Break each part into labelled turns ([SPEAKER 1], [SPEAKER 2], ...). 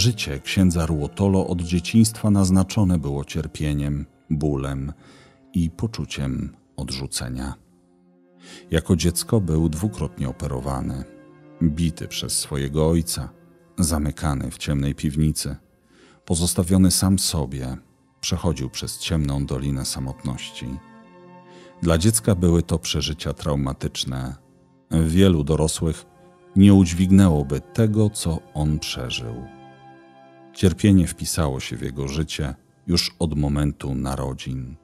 [SPEAKER 1] Życie księdza Ruotolo od dzieciństwa naznaczone było cierpieniem, bólem i poczuciem odrzucenia. Jako dziecko był dwukrotnie operowany, bity przez swojego ojca, zamykany w ciemnej piwnicy, pozostawiony sam sobie, przechodził przez ciemną dolinę samotności. Dla dziecka były to przeżycia traumatyczne. Wielu dorosłych nie udźwignęłoby tego, co on przeżył. Cierpienie wpisało się w jego życie już od momentu narodzin.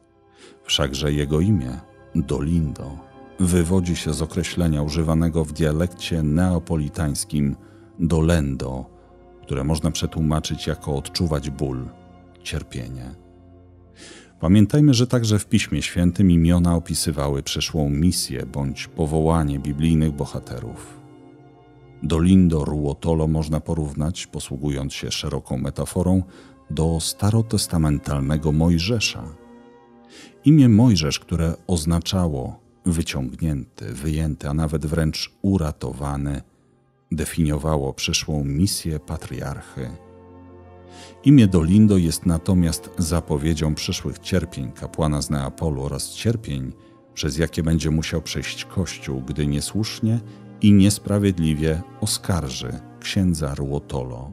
[SPEAKER 1] Wszakże jego imię, Dolindo, wywodzi się z określenia używanego w dialekcie neapolitańskim dolendo, które można przetłumaczyć jako odczuwać ból, cierpienie. Pamiętajmy, że także w Piśmie Świętym imiona opisywały przyszłą misję bądź powołanie biblijnych bohaterów. Dolindo Ruotolo można porównać, posługując się szeroką metaforą, do starotestamentalnego Mojżesza. Imię Mojżesz, które oznaczało wyciągnięty, wyjęty, a nawet wręcz uratowany, definiowało przyszłą misję patriarchy. Imię Dolindo jest natomiast zapowiedzią przyszłych cierpień kapłana z Neapolu oraz cierpień, przez jakie będzie musiał przejść Kościół, gdy niesłusznie i niesprawiedliwie oskarży księdza Ruotolo.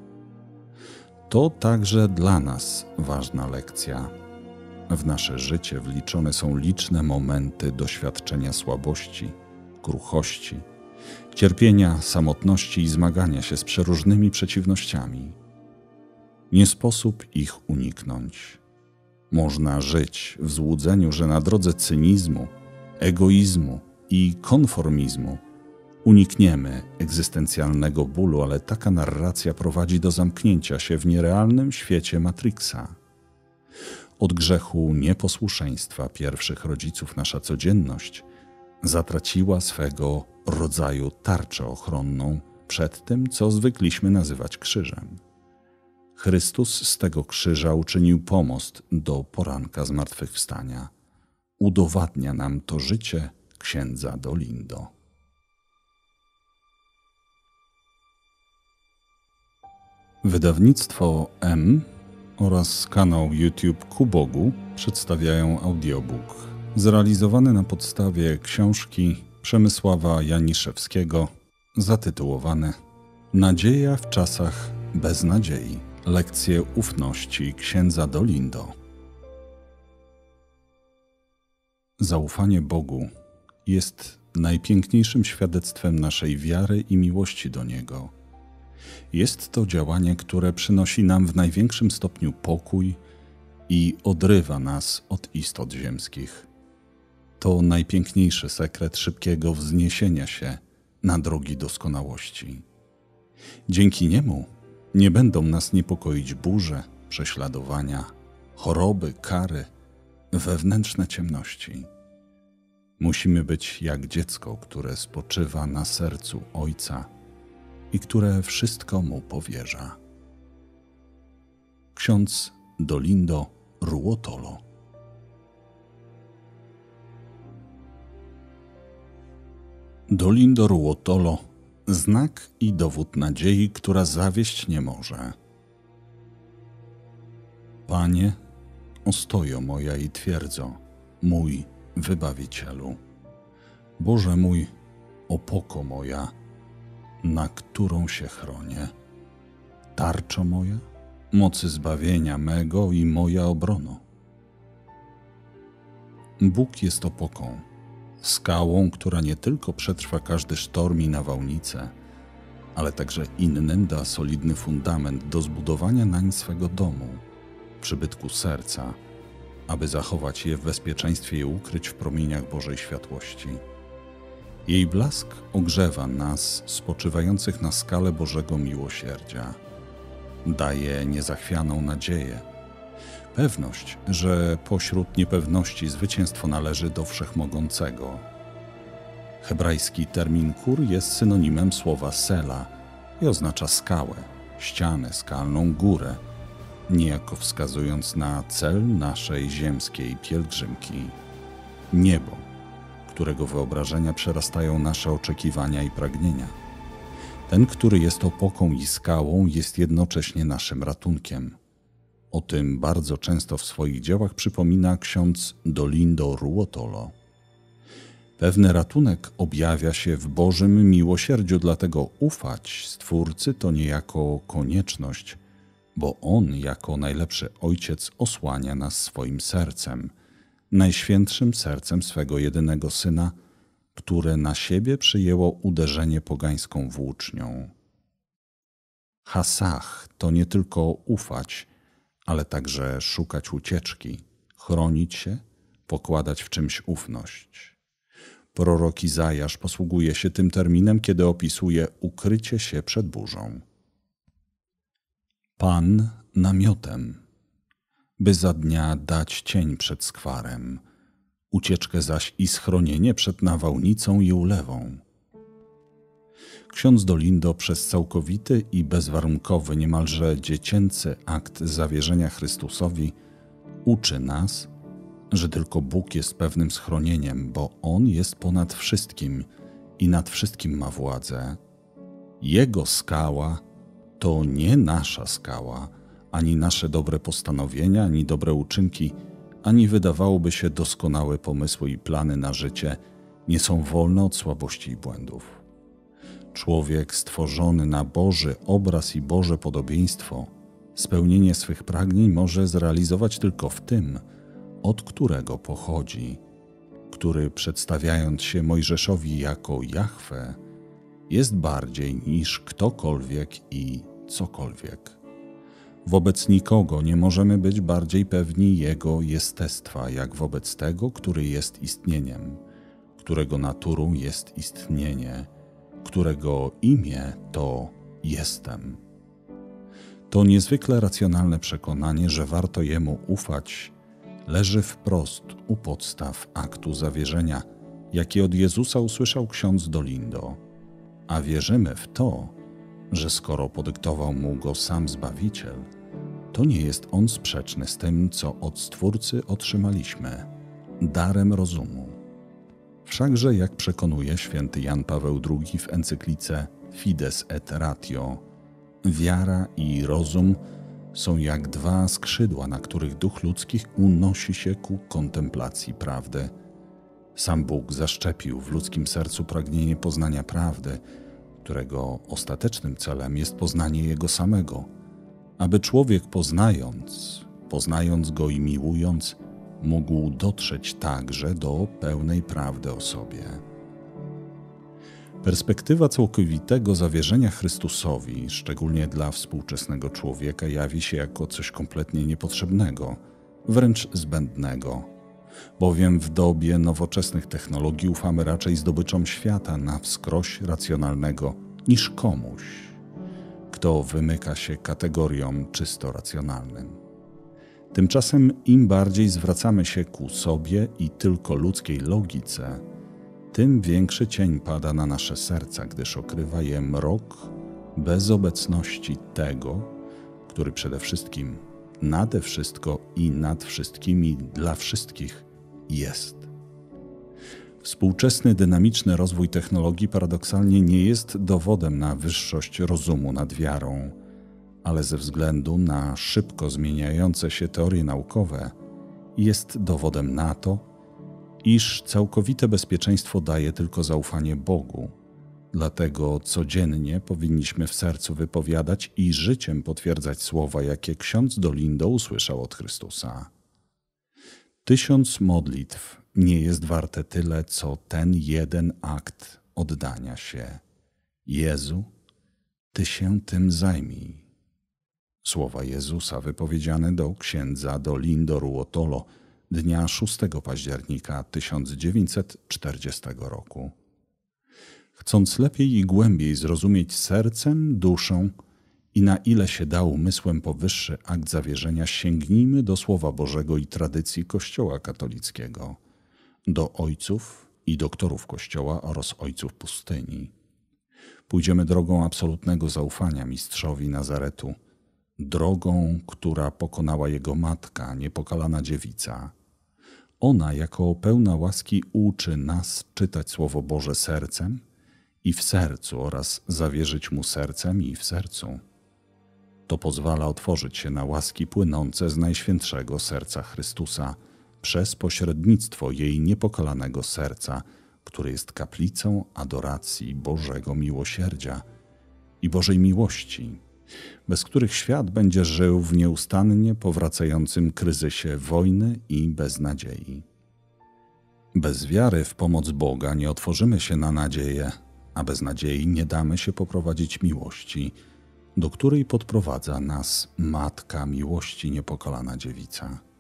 [SPEAKER 1] To także dla nas ważna lekcja. W nasze życie wliczone są liczne momenty doświadczenia słabości, kruchości, cierpienia, samotności i zmagania się z przeróżnymi przeciwnościami. Nie sposób ich uniknąć. Można żyć w złudzeniu, że na drodze cynizmu, egoizmu i konformizmu unikniemy egzystencjalnego bólu, ale taka narracja prowadzi do zamknięcia się w nierealnym świecie Matrixa. Od grzechu nieposłuszeństwa pierwszych rodziców nasza codzienność zatraciła swego rodzaju tarczę ochronną przed tym, co zwykliśmy nazywać krzyżem. Chrystus z tego krzyża uczynił pomost do poranka zmartwychwstania. Udowadnia nam to życie księdza Dolindo. Wydawnictwo M oraz kanał YouTube Kubogu przedstawiają audiobook zrealizowany na podstawie książki Przemysława Janiszewskiego zatytułowane Nadzieja w czasach bez nadziei. Lekcje ufności księdza Dolindo. Zaufanie Bogu jest najpiękniejszym świadectwem naszej wiary i miłości do Niego. Jest to działanie, które przynosi nam w największym stopniu pokój i odrywa nas od istot ziemskich. To najpiękniejszy sekret szybkiego wzniesienia się na drogi doskonałości. Dzięki niemu nie będą nas niepokoić burze, prześladowania, choroby, kary, wewnętrzne ciemności. Musimy być jak dziecko, które spoczywa na sercu Ojca i które wszystko mu powierza. Ksiądz Dolindo Ruotolo Dolindo Ruotolo znak i dowód nadziei, która zawieść nie może. Panie, ostojo moja i twierdzo, mój wybawicielu. Boże mój, opoko moja, na którą się chronię. Tarczo moja, mocy zbawienia mego i moja obrono. Bóg jest opoką skałą, która nie tylko przetrwa każdy sztorm i nawałnicę, ale także innym da solidny fundament do zbudowania nań swego domu, przybytku serca, aby zachować je w bezpieczeństwie i ukryć w promieniach Bożej światłości. Jej blask ogrzewa nas spoczywających na skale Bożego miłosierdzia. Daje niezachwianą nadzieję, Pewność, że pośród niepewności zwycięstwo należy do Wszechmogącego. Hebrajski termin kur jest synonimem słowa sela i oznacza skałę, ścianę, skalną górę, niejako wskazując na cel naszej ziemskiej pielgrzymki niebo, którego wyobrażenia przerastają nasze oczekiwania i pragnienia. Ten, który jest opoką i skałą, jest jednocześnie naszym ratunkiem. O tym bardzo często w swoich dziełach przypomina ksiądz Dolindo Ruotolo. Pewny ratunek objawia się w Bożym miłosierdziu, dlatego ufać Stwórcy to niejako konieczność, bo On jako najlepszy Ojciec osłania nas swoim sercem, najświętszym sercem swego jedynego Syna, które na siebie przyjęło uderzenie pogańską włócznią. Hasach to nie tylko ufać, ale także szukać ucieczki, chronić się, pokładać w czymś ufność. Prorok Izajasz posługuje się tym terminem, kiedy opisuje ukrycie się przed burzą. Pan namiotem, by za dnia dać cień przed skwarem, ucieczkę zaś i schronienie przed nawałnicą i ulewą. Ksiądz Dolindo przez całkowity i bezwarunkowy, niemalże dziecięcy akt zawierzenia Chrystusowi uczy nas, że tylko Bóg jest pewnym schronieniem, bo On jest ponad wszystkim i nad wszystkim ma władzę. Jego skała to nie nasza skała, ani nasze dobre postanowienia, ani dobre uczynki, ani wydawałoby się doskonałe pomysły i plany na życie nie są wolne od słabości i błędów. Człowiek stworzony na Boży obraz i Boże podobieństwo, spełnienie swych pragnień może zrealizować tylko w tym, od którego pochodzi, który przedstawiając się Mojżeszowi jako Jahwe, jest bardziej niż ktokolwiek i cokolwiek. Wobec nikogo nie możemy być bardziej pewni Jego jestestwa, jak wobec tego, który jest istnieniem, którego naturą jest istnienie, którego imię to jestem. To niezwykle racjonalne przekonanie, że warto Jemu ufać, leży wprost u podstaw aktu zawierzenia, jaki od Jezusa usłyszał ksiądz Dolindo, a wierzymy w to, że skoro podyktował mu go sam Zbawiciel, to nie jest on sprzeczny z tym, co od Stwórcy otrzymaliśmy darem rozumu. Wszakże, jak przekonuje święty Jan Paweł II w encyklice Fides et Ratio, wiara i rozum są jak dwa skrzydła, na których duch ludzkich unosi się ku kontemplacji prawdy. Sam Bóg zaszczepił w ludzkim sercu pragnienie poznania prawdy, którego ostatecznym celem jest poznanie Jego samego, aby człowiek poznając, poznając Go i miłując, mógł dotrzeć także do pełnej prawdy o sobie. Perspektywa całkowitego zawierzenia Chrystusowi, szczególnie dla współczesnego człowieka, jawi się jako coś kompletnie niepotrzebnego, wręcz zbędnego, bowiem w dobie nowoczesnych technologii ufamy raczej zdobyczom świata na wskroś racjonalnego niż komuś, kto wymyka się kategoriom czysto racjonalnym. Tymczasem im bardziej zwracamy się ku sobie i tylko ludzkiej logice, tym większy cień pada na nasze serca, gdyż okrywa je mrok bez obecności tego, który przede wszystkim, nade wszystko i nad wszystkimi dla wszystkich jest. Współczesny dynamiczny rozwój technologii paradoksalnie nie jest dowodem na wyższość rozumu nad wiarą ale ze względu na szybko zmieniające się teorie naukowe, jest dowodem na to, iż całkowite bezpieczeństwo daje tylko zaufanie Bogu. Dlatego codziennie powinniśmy w sercu wypowiadać i życiem potwierdzać słowa, jakie ksiądz Dolindo usłyszał od Chrystusa. Tysiąc modlitw nie jest warte tyle, co ten jeden akt oddania się. Jezu, Ty się tym zajmij. Słowa Jezusa wypowiedziane do księdza Dolindo Ruotolo dnia 6 października 1940 roku. Chcąc lepiej i głębiej zrozumieć sercem, duszą i na ile się da umysłem powyższy akt zawierzenia, sięgnijmy do Słowa Bożego i tradycji Kościoła katolickiego, do ojców i doktorów Kościoła oraz ojców pustyni. Pójdziemy drogą absolutnego zaufania mistrzowi Nazaretu – drogą, która pokonała jego matka, niepokalana dziewica. Ona, jako pełna łaski, uczy nas czytać Słowo Boże sercem i w sercu oraz zawierzyć mu sercem i w sercu. To pozwala otworzyć się na łaski płynące z Najświętszego Serca Chrystusa przez pośrednictwo jej niepokalanego serca, który jest kaplicą adoracji Bożego miłosierdzia i Bożej miłości, bez których świat będzie żył w nieustannie powracającym kryzysie wojny i beznadziei. Bez wiary w pomoc Boga nie otworzymy się na nadzieję, a bez nadziei nie damy się poprowadzić miłości, do której podprowadza nas Matka Miłości Niepokalana Dziewica.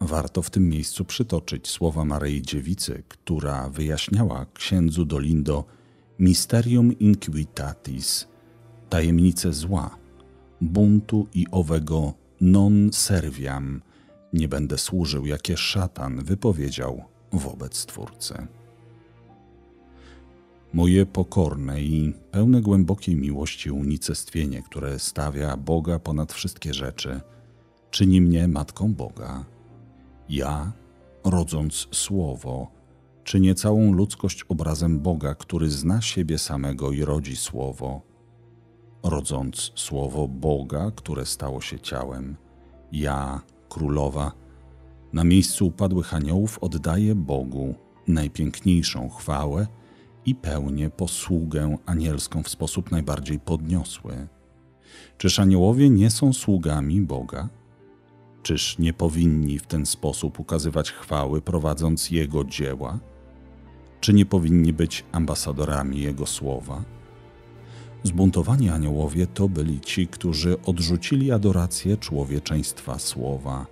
[SPEAKER 1] Warto w tym miejscu przytoczyć słowa Maryi Dziewicy, która wyjaśniała księdzu Dolindo Mysterium Inquitatis, tajemnicę zła, buntu i owego non serviam, nie będę służył, jakie szatan wypowiedział wobec Stwórcy. Moje pokorne i pełne głębokiej miłości unicestwienie, które stawia Boga ponad wszystkie rzeczy, czyni mnie matką Boga. Ja, rodząc Słowo, czynię całą ludzkość obrazem Boga, który zna siebie samego i rodzi Słowo. Rodząc Słowo Boga, które stało się ciałem, ja, królowa, na miejscu upadłych aniołów oddaję Bogu najpiękniejszą chwałę i pełnię posługę anielską w sposób najbardziej podniosły. Czyż aniołowie nie są sługami Boga? Czyż nie powinni w ten sposób ukazywać chwały, prowadząc Jego dzieła? Czy nie powinni być ambasadorami Jego słowa? Zbuntowani aniołowie to byli ci, którzy odrzucili adorację człowieczeństwa słowa.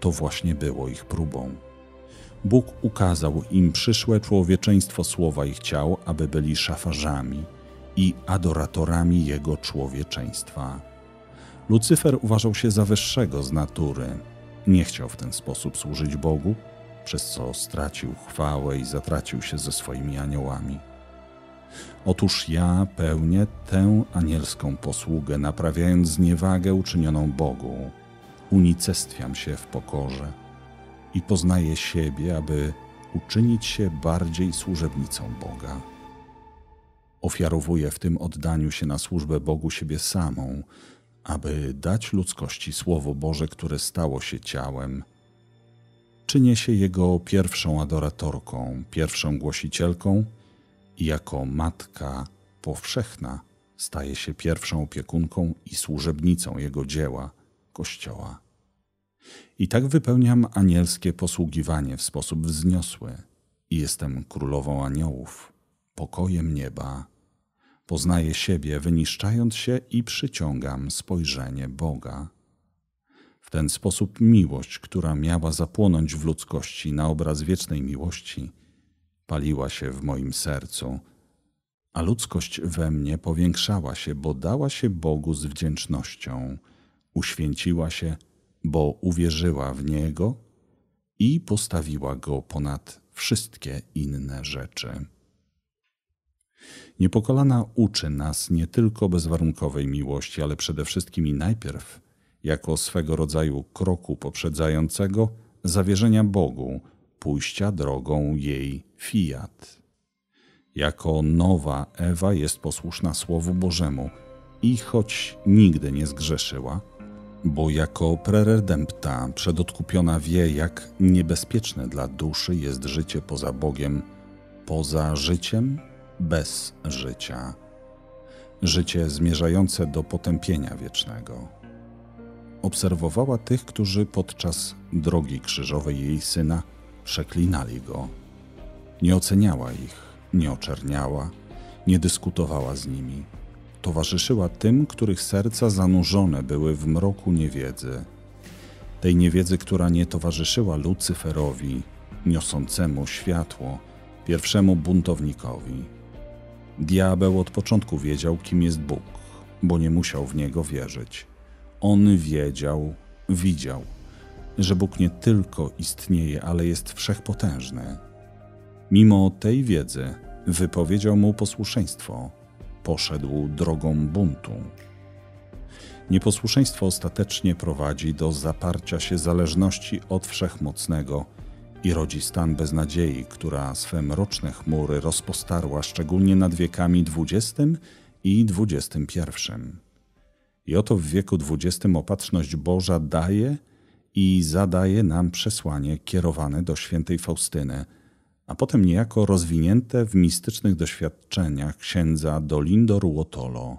[SPEAKER 1] To właśnie było ich próbą. Bóg ukazał im przyszłe człowieczeństwo słowa ich ciał, aby byli szafarzami i adoratorami Jego człowieczeństwa. Lucyfer uważał się za wyższego z natury. Nie chciał w ten sposób służyć Bogu, przez co stracił chwałę i zatracił się ze swoimi aniołami. Otóż ja pełnię tę anielską posługę, naprawiając zniewagę uczynioną Bogu. Unicestwiam się w pokorze i poznaję siebie, aby uczynić się bardziej służebnicą Boga. Ofiarowuję w tym oddaniu się na służbę Bogu siebie samą, aby dać ludzkości Słowo Boże, które stało się ciałem. Czynię się Jego pierwszą adoratorką, pierwszą głosicielką i jako matka powszechna staje się pierwszą opiekunką i służebnicą Jego dzieła, Kościoła. I tak wypełniam anielskie posługiwanie w sposób wzniosły i jestem królową aniołów, pokojem nieba. Poznaję siebie, wyniszczając się i przyciągam spojrzenie Boga. W ten sposób miłość, która miała zapłonąć w ludzkości na obraz wiecznej miłości, paliła się w moim sercu, a ludzkość we mnie powiększała się, bo dała się Bogu z wdzięcznością, uświęciła się, bo uwierzyła w Niego i postawiła Go ponad wszystkie inne rzeczy. Niepokolana uczy nas nie tylko bezwarunkowej miłości, ale przede wszystkim i najpierw, jako swego rodzaju kroku poprzedzającego zawierzenia Bogu, pójścia drogą jej fiat. Jako nowa Ewa jest posłuszna Słowu Bożemu i choć nigdy nie zgrzeszyła, bo jako preredempta przedodkupiona wie, jak niebezpieczne dla duszy jest życie poza Bogiem, poza życiem bez życia, życie zmierzające do potępienia wiecznego. Obserwowała tych, którzy podczas drogi krzyżowej jej syna przeklinali go. Nie oceniała ich, nie oczerniała, nie dyskutowała z nimi towarzyszyła tym, których serca zanurzone były w mroku niewiedzy. Tej niewiedzy, która nie towarzyszyła Lucyferowi, niosącemu światło, pierwszemu buntownikowi. Diabeł od początku wiedział, kim jest Bóg, bo nie musiał w niego wierzyć. On wiedział, widział, że Bóg nie tylko istnieje, ale jest wszechpotężny. Mimo tej wiedzy wypowiedział mu posłuszeństwo poszedł drogą buntu. Nieposłuszeństwo ostatecznie prowadzi do zaparcia się zależności od wszechmocnego i rodzi stan beznadziei, która swe mroczne chmury rozpostarła szczególnie nad wiekami XX i XXI. I oto w wieku XX opatrzność Boża daje i zadaje nam przesłanie kierowane do świętej Faustyny, a potem niejako rozwinięte w mistycznych doświadczeniach księdza Dolindo Ruotolo.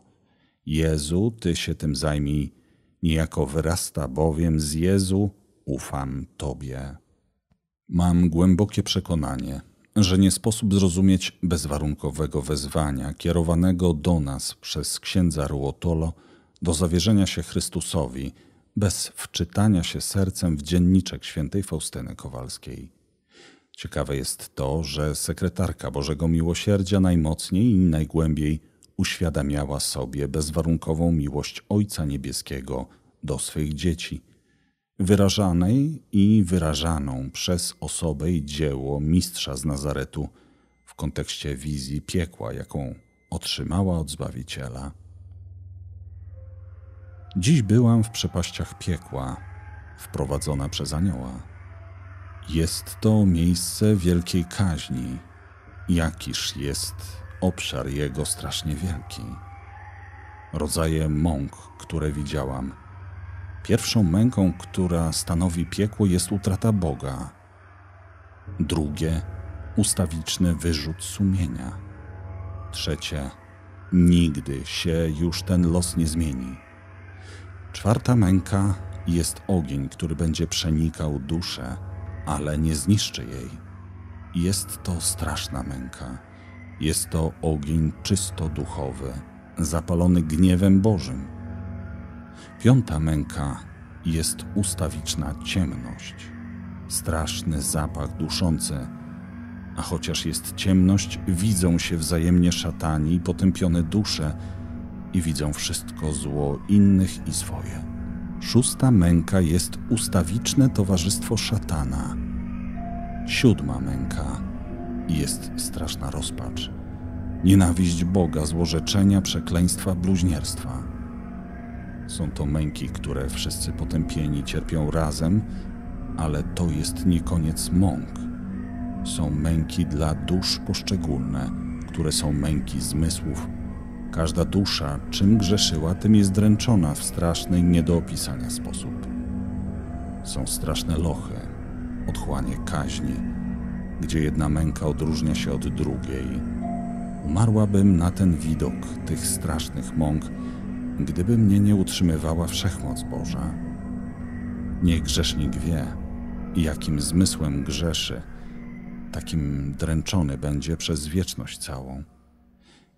[SPEAKER 1] Jezu, Ty się tym zajmij, niejako wyrasta bowiem z Jezu, ufam Tobie. Mam głębokie przekonanie, że nie sposób zrozumieć bezwarunkowego wezwania kierowanego do nas przez księdza Ruotolo do zawierzenia się Chrystusowi bez wczytania się sercem w dzienniczek świętej Faustyny Kowalskiej. Ciekawe jest to, że sekretarka Bożego Miłosierdzia najmocniej i najgłębiej uświadamiała sobie bezwarunkową miłość Ojca Niebieskiego do swych dzieci – wyrażanej i wyrażaną przez osobę i dzieło mistrza z Nazaretu w kontekście wizji piekła, jaką otrzymała od Zbawiciela. Dziś byłam w przepaściach piekła, wprowadzona przez anioła. Jest to miejsce wielkiej kaźni, jakiż jest obszar jego strasznie wielki. Rodzaje mąk, które widziałam – Pierwszą męką, która stanowi piekło, jest utrata Boga. Drugie ustawiczny wyrzut sumienia. Trzecie nigdy się już ten los nie zmieni. Czwarta męka jest ogień, który będzie przenikał duszę, ale nie zniszczy jej. Jest to straszna męka. Jest to ogień czysto duchowy, zapalony gniewem Bożym Piąta męka jest ustawiczna ciemność, straszny zapach duszący, a chociaż jest ciemność, widzą się wzajemnie szatani potępione dusze i widzą wszystko zło innych i swoje. Szósta męka jest ustawiczne towarzystwo szatana. Siódma męka jest straszna rozpacz, nienawiść Boga, złorzeczenia, przekleństwa, bluźnierstwa. Są to męki, które wszyscy potępieni cierpią razem, ale to jest nie koniec mąk. Są męki dla dusz poszczególne, które są męki zmysłów. Każda dusza, czym grzeszyła, tym jest dręczona w straszny, nie do opisania sposób. Są straszne lochy, otchłanie kaźni, gdzie jedna męka odróżnia się od drugiej. Umarłabym na ten widok tych strasznych mąk, gdyby mnie nie utrzymywała wszechmoc Boża. Niech grzesznik wie, jakim zmysłem grzeszy, takim dręczony będzie przez wieczność całą.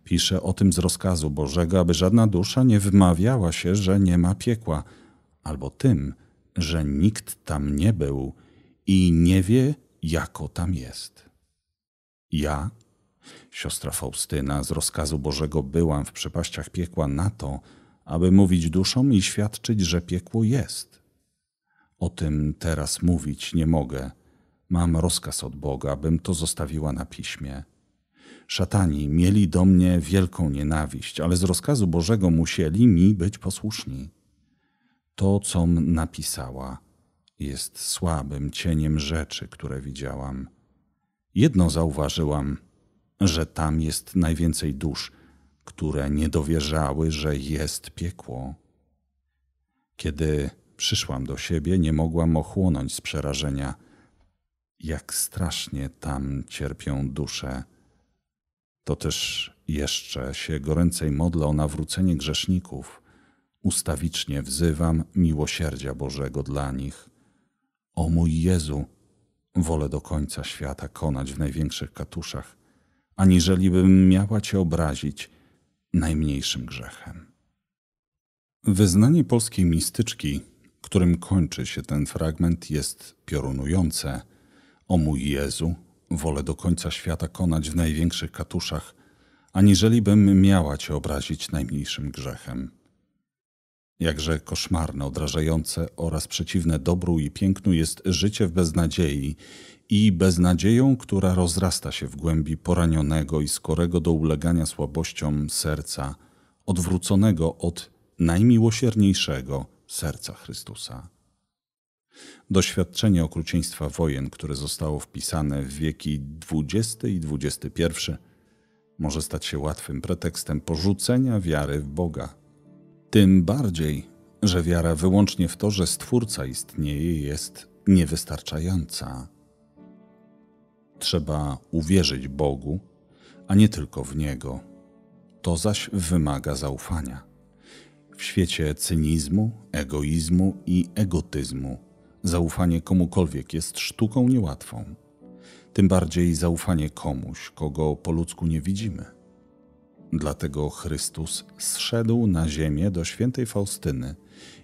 [SPEAKER 1] Pisze o tym z rozkazu Bożego, aby żadna dusza nie wmawiała się, że nie ma piekła, albo tym, że nikt tam nie był i nie wie, jako tam jest. Ja, siostra Faustyna, z rozkazu Bożego byłam w przepaściach piekła na to, aby mówić duszom i świadczyć, że piekło jest. O tym teraz mówić nie mogę. Mam rozkaz od Boga, bym to zostawiła na piśmie. Szatani mieli do mnie wielką nienawiść, ale z rozkazu Bożego musieli mi być posłuszni. To, com napisała, jest słabym cieniem rzeczy, które widziałam. Jedno zauważyłam, że tam jest najwięcej dusz – które nie dowierzały, że jest piekło. Kiedy przyszłam do siebie, nie mogłam ochłonąć z przerażenia, jak strasznie tam cierpią dusze. To też jeszcze się goręcej modlę o nawrócenie grzeszników. Ustawicznie wzywam miłosierdzia Bożego dla nich. O mój Jezu, wolę do końca świata konać w największych katuszach, aniżelibym miała Cię obrazić – najmniejszym grzechem. Wyznanie polskiej mistyczki, którym kończy się ten fragment, jest piorunujące. O mój Jezu, wolę do końca świata konać w największych katuszach, aniżeli bym miała Cię obrazić najmniejszym grzechem. Jakże koszmarne, odrażające oraz przeciwne dobru i pięknu jest życie w beznadziei i beznadzieją, która rozrasta się w głębi poranionego i skorego do ulegania słabościom serca, odwróconego od najmiłosierniejszego serca Chrystusa. Doświadczenie okrucieństwa wojen, które zostało wpisane w wieki XX i XXI, może stać się łatwym pretekstem porzucenia wiary w Boga. Tym bardziej, że wiara wyłącznie w to, że Stwórca istnieje, jest niewystarczająca. Trzeba uwierzyć Bogu, a nie tylko w Niego. To zaś wymaga zaufania. W świecie cynizmu, egoizmu i egotyzmu zaufanie komukolwiek jest sztuką niełatwą. Tym bardziej zaufanie komuś, kogo po ludzku nie widzimy. Dlatego Chrystus zszedł na ziemię do świętej Faustyny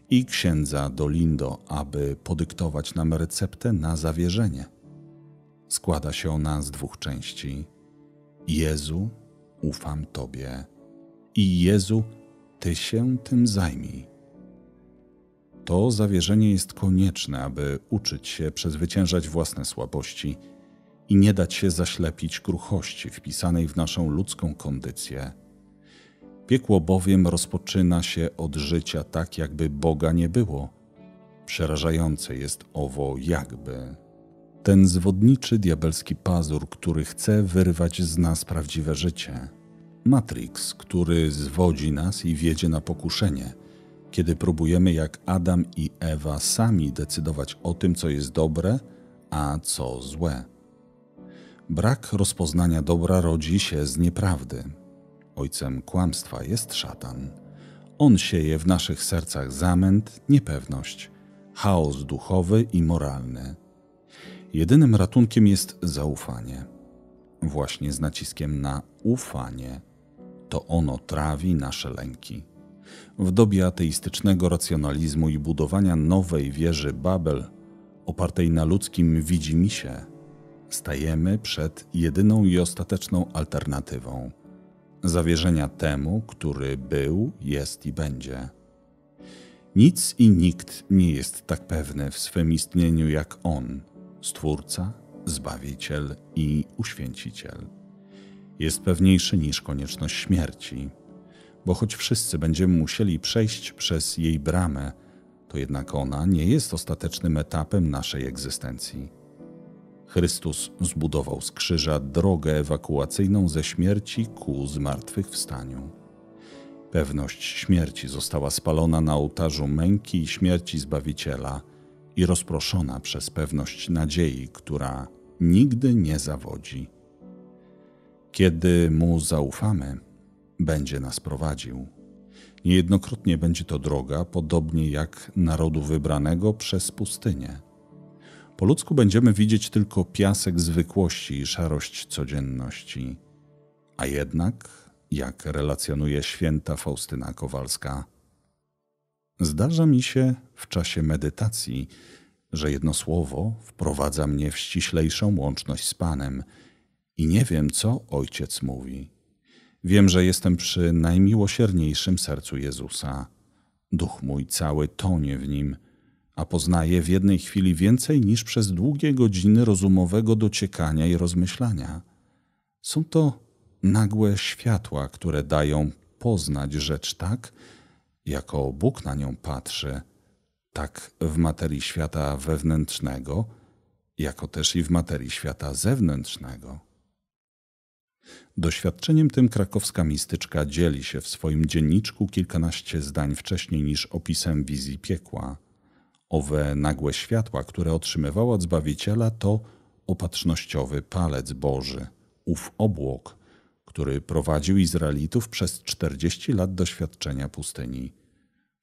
[SPEAKER 1] i księdza Dolindo, aby podyktować nam receptę na zawierzenie. Składa się ona z dwóch części. Jezu, ufam Tobie i Jezu, Ty się tym zajmij. To zawierzenie jest konieczne, aby uczyć się przezwyciężać własne słabości i nie dać się zaślepić kruchości wpisanej w naszą ludzką kondycję. Piekło bowiem rozpoczyna się od życia tak, jakby Boga nie było. Przerażające jest owo jakby. Ten zwodniczy diabelski pazur, który chce wyrwać z nas prawdziwe życie. Matrix, który zwodzi nas i wiedzie na pokuszenie, kiedy próbujemy jak Adam i Ewa sami decydować o tym, co jest dobre, a co złe. Brak rozpoznania dobra rodzi się z nieprawdy. Ojcem kłamstwa jest szatan. On sieje w naszych sercach zamęt, niepewność, chaos duchowy i moralny. Jedynym ratunkiem jest zaufanie. Właśnie z naciskiem na ufanie. To ono trawi nasze lęki. W dobie ateistycznego racjonalizmu i budowania nowej wieży Babel, opartej na ludzkim widzimisię, stajemy przed jedyną i ostateczną alternatywą zawierzenia temu, który był, jest i będzie. Nic i nikt nie jest tak pewny w swym istnieniu jak On, Stwórca, Zbawiciel i Uświęciciel. Jest pewniejszy niż konieczność śmierci, bo choć wszyscy będziemy musieli przejść przez jej bramę, to jednak ona nie jest ostatecznym etapem naszej egzystencji. Chrystus zbudował z krzyża drogę ewakuacyjną ze śmierci ku zmartwychwstaniu. Pewność śmierci została spalona na ołtarzu męki i śmierci Zbawiciela i rozproszona przez pewność nadziei, która nigdy nie zawodzi. Kiedy Mu zaufamy, będzie nas prowadził. Niejednokrotnie będzie to droga, podobnie jak narodu wybranego przez pustynię po ludzku będziemy widzieć tylko piasek zwykłości i szarość codzienności. A jednak, jak relacjonuje święta Faustyna Kowalska, zdarza mi się w czasie medytacji, że jedno słowo wprowadza mnie w ściślejszą łączność z Panem i nie wiem, co Ojciec mówi. Wiem, że jestem przy najmiłosierniejszym sercu Jezusa. Duch mój cały tonie w nim – a poznaje w jednej chwili więcej niż przez długie godziny rozumowego dociekania i rozmyślania. Są to nagłe światła, które dają poznać rzecz tak, jako Bóg na nią patrzy, tak w materii świata wewnętrznego, jako też i w materii świata zewnętrznego. Doświadczeniem tym krakowska mistyczka dzieli się w swoim dzienniczku kilkanaście zdań wcześniej niż opisem wizji piekła – Owe nagłe światła, które otrzymywała od Zbawiciela, to opatrznościowy palec Boży, ów obłok, który prowadził Izraelitów przez czterdzieści lat doświadczenia pustyni.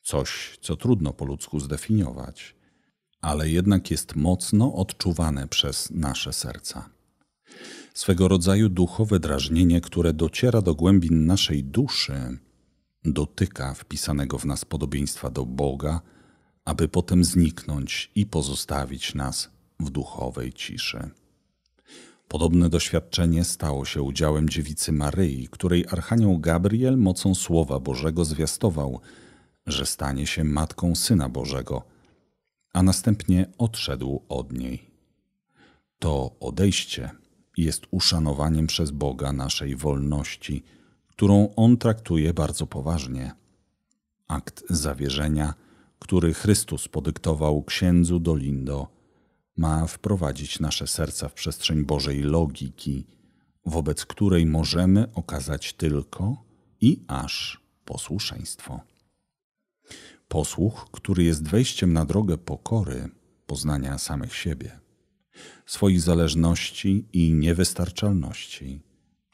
[SPEAKER 1] Coś, co trudno po ludzku zdefiniować, ale jednak jest mocno odczuwane przez nasze serca. Swego rodzaju duchowe drażnienie, które dociera do głębin naszej duszy, dotyka wpisanego w nas podobieństwa do Boga – aby potem zniknąć i pozostawić nas w duchowej ciszy. Podobne doświadczenie stało się udziałem dziewicy Maryi, której archanioł Gabriel mocą Słowa Bożego zwiastował, że stanie się matką Syna Bożego, a następnie odszedł od niej. To odejście jest uszanowaniem przez Boga naszej wolności, którą On traktuje bardzo poważnie. Akt zawierzenia – który Chrystus podyktował księdzu Dolindo, ma wprowadzić nasze serca w przestrzeń Bożej logiki, wobec której możemy okazać tylko i aż posłuszeństwo. Posłuch, który jest wejściem na drogę pokory, poznania samych siebie, swoich zależności i niewystarczalności,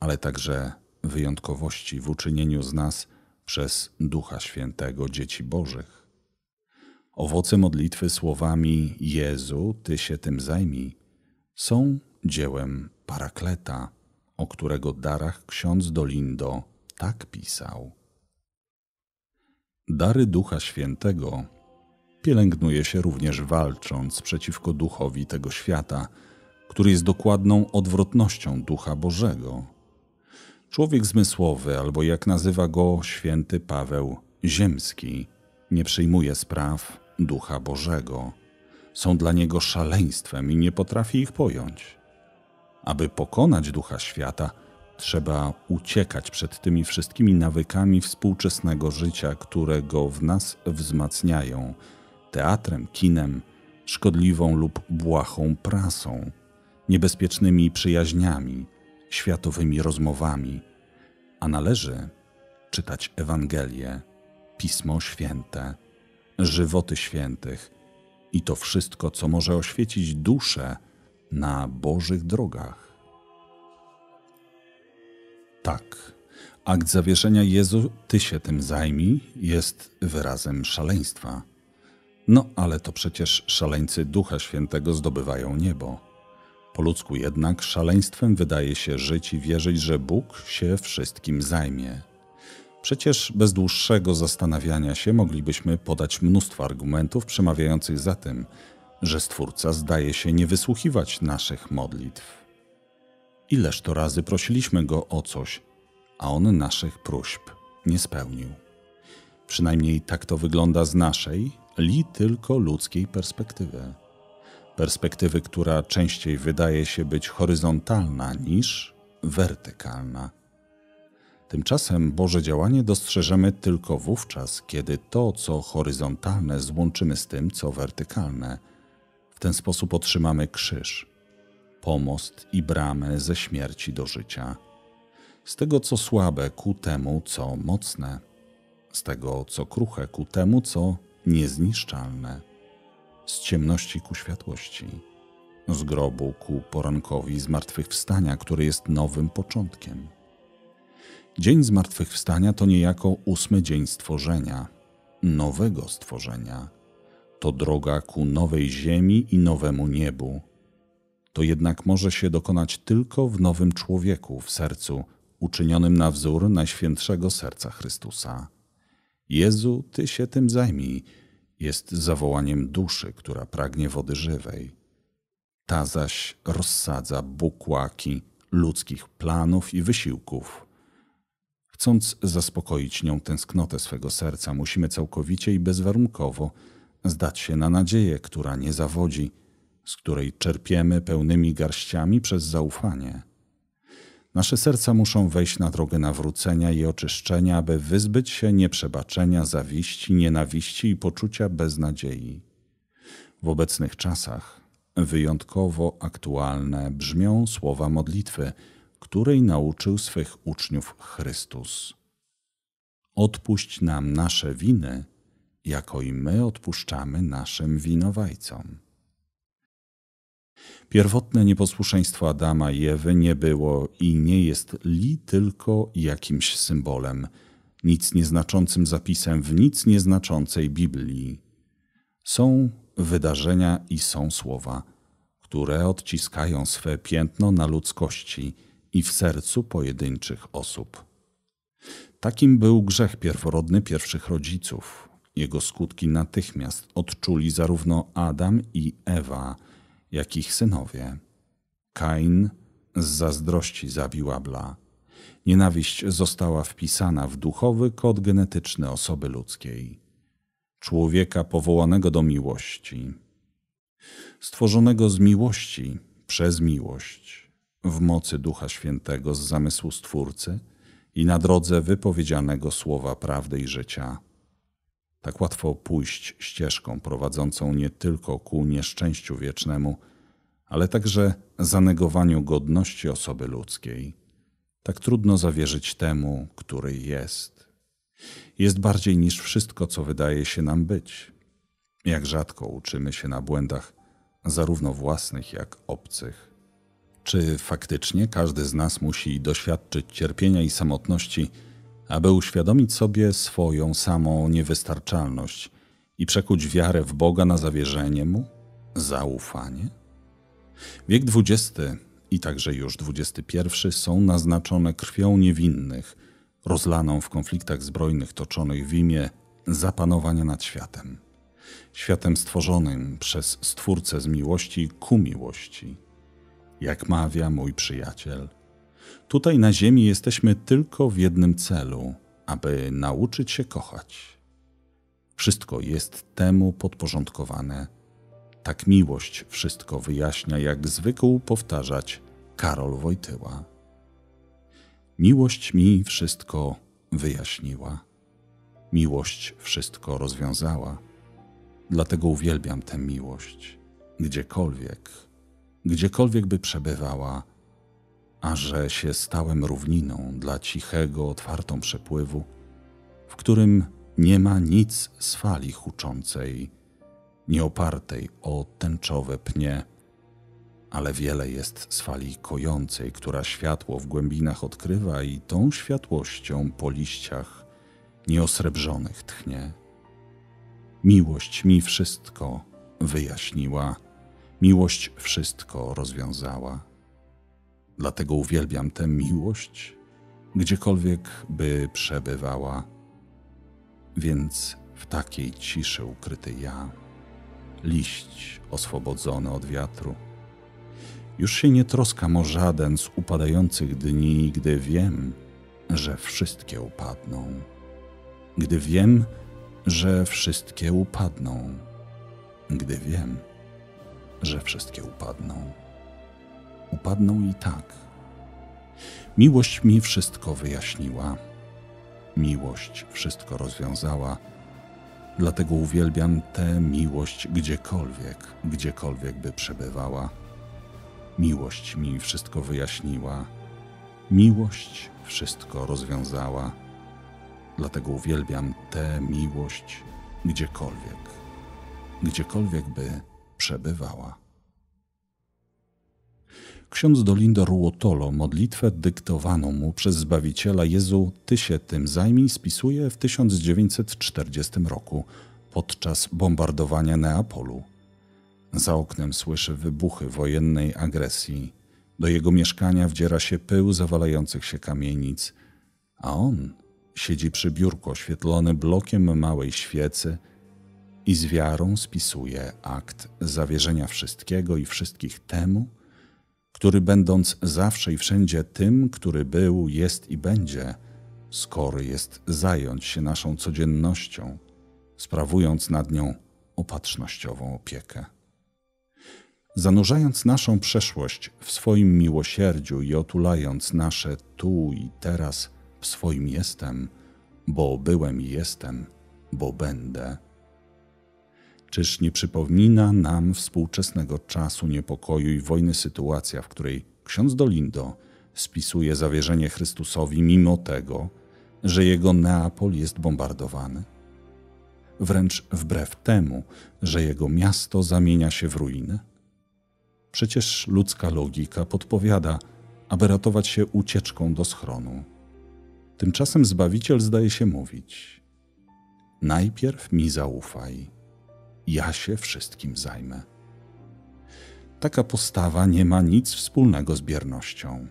[SPEAKER 1] ale także wyjątkowości w uczynieniu z nas przez Ducha Świętego dzieci Bożych. Owoce modlitwy słowami Jezu, Ty się tym zajmij, są dziełem Parakleta, o którego darach ksiądz Dolindo tak pisał. Dary Ducha Świętego pielęgnuje się również walcząc przeciwko duchowi tego świata, który jest dokładną odwrotnością Ducha Bożego. Człowiek zmysłowy, albo jak nazywa go święty Paweł, ziemski, nie przyjmuje spraw Ducha Bożego. Są dla niego szaleństwem i nie potrafi ich pojąć. Aby pokonać Ducha Świata, trzeba uciekać przed tymi wszystkimi nawykami współczesnego życia, które go w nas wzmacniają teatrem, kinem, szkodliwą lub błahą prasą, niebezpiecznymi przyjaźniami, światowymi rozmowami, a należy czytać Ewangelię, Pismo Święte, żywoty świętych i to wszystko, co może oświecić duszę na Bożych drogach. Tak, akt zawieszenia Jezu, Ty się tym zajmij, jest wyrazem szaleństwa. No, ale to przecież szaleńcy Ducha Świętego zdobywają niebo. Po ludzku jednak szaleństwem wydaje się żyć i wierzyć, że Bóg się wszystkim zajmie. Przecież bez dłuższego zastanawiania się moglibyśmy podać mnóstwo argumentów przemawiających za tym, że Stwórca zdaje się nie wysłuchiwać naszych modlitw. Ileż to razy prosiliśmy Go o coś, a On naszych próśb nie spełnił. Przynajmniej tak to wygląda z naszej, li tylko ludzkiej perspektywy perspektywy, która częściej wydaje się być horyzontalna niż wertykalna. Tymczasem Boże działanie dostrzeżemy tylko wówczas, kiedy to, co horyzontalne, złączymy z tym, co wertykalne. W ten sposób otrzymamy krzyż, pomost i bramę ze śmierci do życia. Z tego, co słabe, ku temu, co mocne, z tego, co kruche, ku temu, co niezniszczalne z ciemności ku światłości, z grobu ku porankowi zmartwychwstania, który jest nowym początkiem. Dzień zmartwychwstania to niejako ósmy dzień stworzenia, nowego stworzenia. To droga ku nowej ziemi i nowemu niebu. To jednak może się dokonać tylko w nowym człowieku, w sercu, uczynionym na wzór Najświętszego Serca Chrystusa. Jezu, Ty się tym zajmij jest zawołaniem duszy, która pragnie wody żywej. Ta zaś rozsadza bukłaki ludzkich planów i wysiłków. Chcąc zaspokoić nią tęsknotę swego serca, musimy całkowicie i bezwarunkowo zdać się na nadzieję, która nie zawodzi, z której czerpiemy pełnymi garściami przez zaufanie. Nasze serca muszą wejść na drogę nawrócenia i oczyszczenia, aby wyzbyć się nieprzebaczenia, zawiści, nienawiści i poczucia beznadziei. W obecnych czasach wyjątkowo aktualne brzmią słowa modlitwy, której nauczył swych uczniów Chrystus. Odpuść nam nasze winy, jako i my odpuszczamy naszym winowajcom. Pierwotne nieposłuszeństwo Adama i Ewy nie było i nie jest li tylko jakimś symbolem, nic nieznaczącym zapisem w nic nieznaczącej Biblii. Są wydarzenia i są słowa, które odciskają swe piętno na ludzkości i w sercu pojedynczych osób. Takim był grzech pierworodny pierwszych rodziców. Jego skutki natychmiast odczuli zarówno Adam i Ewa, jak ich synowie. Kain z zazdrości zabił Abla. Nienawiść została wpisana w duchowy kod genetyczny osoby ludzkiej. Człowieka powołanego do miłości. Stworzonego z miłości przez miłość, w mocy Ducha Świętego z zamysłu Stwórcy i na drodze wypowiedzianego słowa prawdy i życia. Tak łatwo pójść ścieżką prowadzącą nie tylko ku nieszczęściu wiecznemu, ale także zanegowaniu godności osoby ludzkiej. Tak trudno zawierzyć temu, który jest. Jest bardziej niż wszystko, co wydaje się nam być. Jak rzadko uczymy się na błędach, zarówno własnych, jak obcych. Czy faktycznie każdy z nas musi doświadczyć cierpienia i samotności, aby uświadomić sobie swoją samą niewystarczalność i przekuć wiarę w Boga na zawierzenie Mu, zaufanie? Wiek XX i także już XXI są naznaczone krwią niewinnych, rozlaną w konfliktach zbrojnych toczonych w imię zapanowania nad światem. Światem stworzonym przez Stwórcę z miłości ku miłości. Jak mawia mój przyjaciel, tutaj na Ziemi jesteśmy tylko w jednym celu, aby nauczyć się kochać. Wszystko jest temu podporządkowane. Tak miłość wszystko wyjaśnia, jak zwykł powtarzać Karol Wojtyła. Miłość mi wszystko wyjaśniła. Miłość wszystko rozwiązała. Dlatego uwielbiam tę miłość, gdziekolwiek, gdziekolwiek by przebywała, a że się stałem równiną dla cichego, otwartą przepływu, w którym nie ma nic z fali huczącej, nieopartej o tęczowe pnie, ale wiele jest z fali kojącej, która światło w głębinach odkrywa i tą światłością po liściach nieosrebrzonych tchnie. Miłość mi wszystko wyjaśniła, miłość wszystko rozwiązała. Dlatego uwielbiam tę miłość, gdziekolwiek by przebywała. Więc w takiej ciszy ukryty ja, liść oswobodzony od wiatru, już się nie troskam o żaden z upadających dni, gdy wiem, że wszystkie upadną. Gdy wiem, że wszystkie upadną. Gdy wiem, że wszystkie upadną. Upadną i tak. Miłość mi wszystko wyjaśniła. Miłość wszystko rozwiązała. Dlatego uwielbiam tę miłość gdziekolwiek, gdziekolwiek by przebywała Miłość mi wszystko wyjaśniła, miłość wszystko rozwiązała. Dlatego uwielbiam tę miłość gdziekolwiek, gdziekolwiek by przebywała. Ksiądz Dolindo Ruotolo modlitwę dyktowaną mu przez Zbawiciela Jezu Ty się tym zajmij spisuje w 1940 roku podczas bombardowania Neapolu. Za oknem słyszy wybuchy wojennej agresji. Do jego mieszkania wdziera się pył zawalających się kamienic, a on siedzi przy biurku oświetlony blokiem małej świecy i z wiarą spisuje akt zawierzenia wszystkiego i wszystkich temu, który będąc zawsze i wszędzie tym, który był, jest i będzie, skory jest zająć się naszą codziennością, sprawując nad nią opatrznościową opiekę. Zanurzając naszą przeszłość w swoim miłosierdziu i otulając nasze tu i teraz w swoim jestem, bo byłem i jestem, bo będę. Czyż nie przypomina nam współczesnego czasu niepokoju i wojny sytuacja, w której ksiądz Dolindo spisuje zawierzenie Chrystusowi mimo tego, że jego Neapol jest bombardowany? Wręcz wbrew temu, że jego miasto zamienia się w ruinę? Przecież ludzka logika podpowiada, aby ratować się ucieczką do schronu. Tymczasem Zbawiciel zdaje się mówić: Najpierw mi zaufaj, ja się wszystkim zajmę. Taka postawa nie ma nic wspólnego z biernością,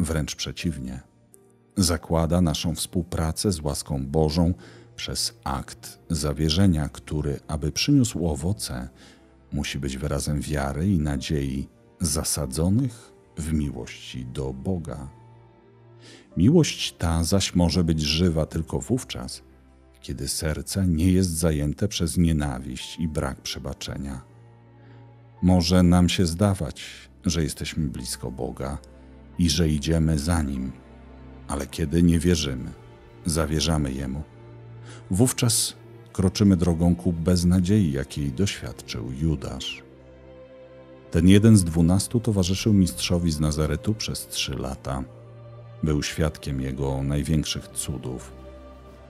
[SPEAKER 1] wręcz przeciwnie. Zakłada naszą współpracę z łaską Bożą przez akt zawierzenia, który, aby przyniósł owoce, musi być wyrazem wiary i nadziei zasadzonych w miłości do Boga. Miłość ta zaś może być żywa tylko wówczas, kiedy serce nie jest zajęte przez nienawiść i brak przebaczenia. Może nam się zdawać, że jesteśmy blisko Boga i że idziemy za Nim, ale kiedy nie wierzymy, zawierzamy Jemu, wówczas kroczymy drogą ku beznadziei, jakiej doświadczył Judasz. Ten jeden z dwunastu towarzyszył mistrzowi z Nazaretu przez trzy lata. Był świadkiem jego największych cudów,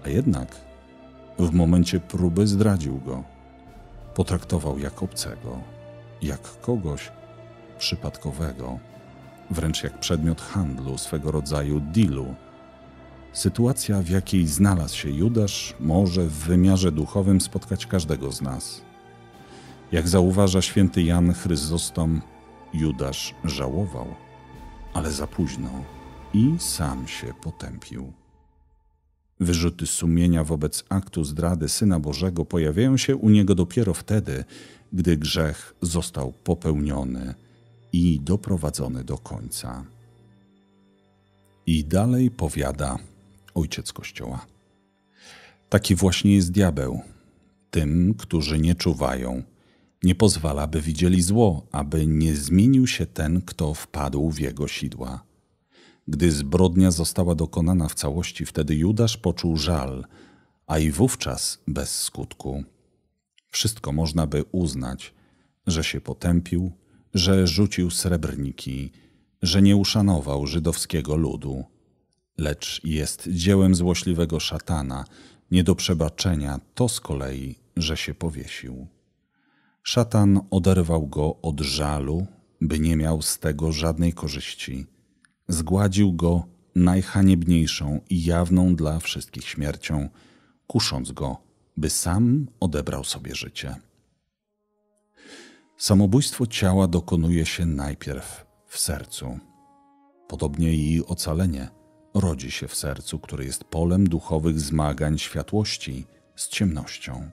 [SPEAKER 1] a jednak w momencie próby zdradził go. Potraktował jak obcego, jak kogoś przypadkowego, wręcz jak przedmiot handlu, swego rodzaju dealu. Sytuacja, w jakiej znalazł się Judasz, może w wymiarze duchowym spotkać każdego z nas. Jak zauważa święty Jan Chryzostom, Judasz żałował, ale za późno i sam się potępił. Wyrzuty sumienia wobec aktu zdrady Syna Bożego pojawiają się u niego dopiero wtedy, gdy grzech został popełniony i doprowadzony do końca. I dalej powiada ojciec Kościoła. Taki właśnie jest diabeł. Tym, którzy nie czuwają, nie pozwala, by widzieli zło, aby nie zmienił się ten, kto wpadł w jego sidła. Gdy zbrodnia została dokonana w całości, wtedy Judasz poczuł żal, a i wówczas bez skutku. Wszystko można by uznać, że się potępił, że rzucił srebrniki, że nie uszanował żydowskiego ludu. Lecz jest dziełem złośliwego szatana, nie do przebaczenia to z kolei, że się powiesił. Szatan oderwał go od żalu, by nie miał z tego żadnej korzyści. Zgładził go najhaniebniejszą i jawną dla wszystkich śmiercią, kusząc go, by sam odebrał sobie życie. Samobójstwo ciała dokonuje się najpierw w sercu. Podobnie i ocalenie rodzi się w sercu, które jest polem duchowych zmagań światłości z ciemnością.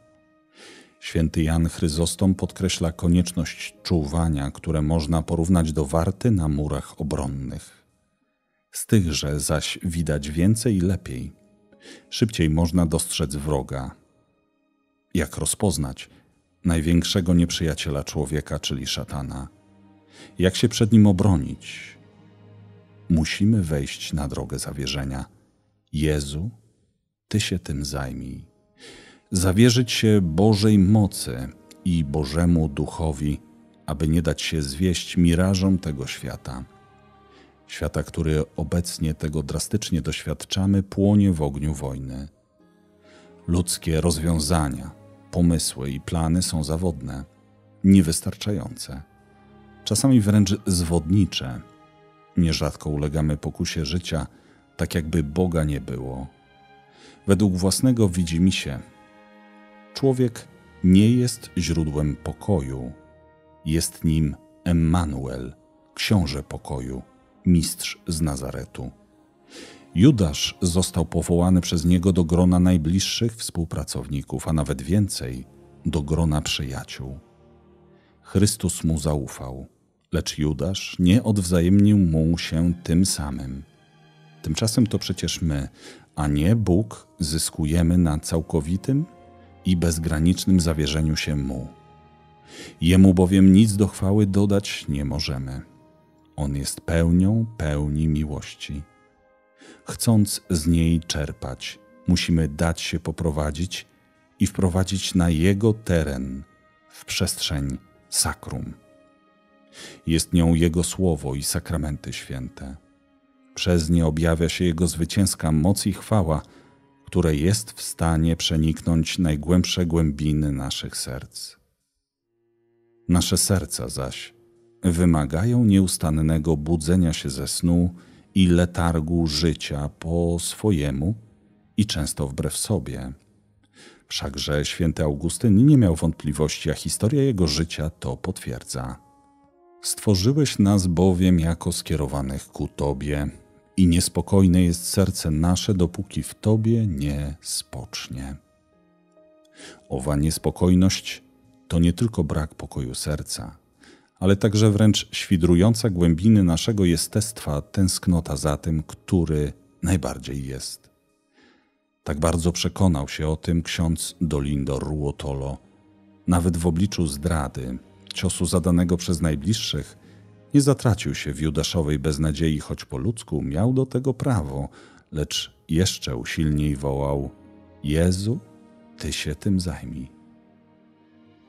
[SPEAKER 1] Święty Jan Chryzostom podkreśla konieczność czuwania, które można porównać do warty na murach obronnych. Z tychże zaś widać więcej i lepiej. Szybciej można dostrzec wroga. Jak rozpoznać największego nieprzyjaciela człowieka, czyli szatana? Jak się przed nim obronić? Musimy wejść na drogę zawierzenia. Jezu, Ty się tym zajmij zawierzyć się Bożej mocy i Bożemu Duchowi, aby nie dać się zwieść mirażom tego świata. Świata, który obecnie tego drastycznie doświadczamy, płonie w ogniu wojny. Ludzkie rozwiązania, pomysły i plany są zawodne, niewystarczające, czasami wręcz zwodnicze. Nierzadko ulegamy pokusie życia, tak jakby Boga nie było. Według własnego widzimisię Człowiek nie jest źródłem pokoju, jest nim Emmanuel, książę pokoju, mistrz z Nazaretu. Judasz został powołany przez niego do grona najbliższych współpracowników, a nawet więcej do grona przyjaciół. Chrystus mu zaufał, lecz Judasz nie odwzajemnił mu się tym samym. Tymczasem to przecież my, a nie Bóg, zyskujemy na całkowitym i bezgranicznym zawierzeniu się Mu. Jemu bowiem nic do chwały dodać nie możemy. On jest pełnią pełni miłości. Chcąc z niej czerpać, musimy dać się poprowadzić i wprowadzić na Jego teren, w przestrzeń sakrum. Jest nią Jego słowo i sakramenty święte. Przez nie objawia się Jego zwycięska moc i chwała – które jest w stanie przeniknąć najgłębsze głębiny naszych serc. Nasze serca zaś wymagają nieustannego budzenia się ze snu i letargu życia po swojemu i często wbrew sobie. Wszakże święty Augustyn nie miał wątpliwości, a historia jego życia to potwierdza. Stworzyłeś nas bowiem jako skierowanych ku Tobie, i niespokojne jest serce nasze, dopóki w Tobie nie spocznie. Owa niespokojność to nie tylko brak pokoju serca, ale także wręcz świdrująca głębiny naszego jestestwa tęsknota za tym, który najbardziej jest. Tak bardzo przekonał się o tym ksiądz Dolindo Ruotolo, nawet w obliczu zdrady, ciosu zadanego przez najbliższych, nie zatracił się w Judaszowej beznadziei, choć po ludzku miał do tego prawo, lecz jeszcze usilniej wołał: Jezu, Ty się tym zajmij.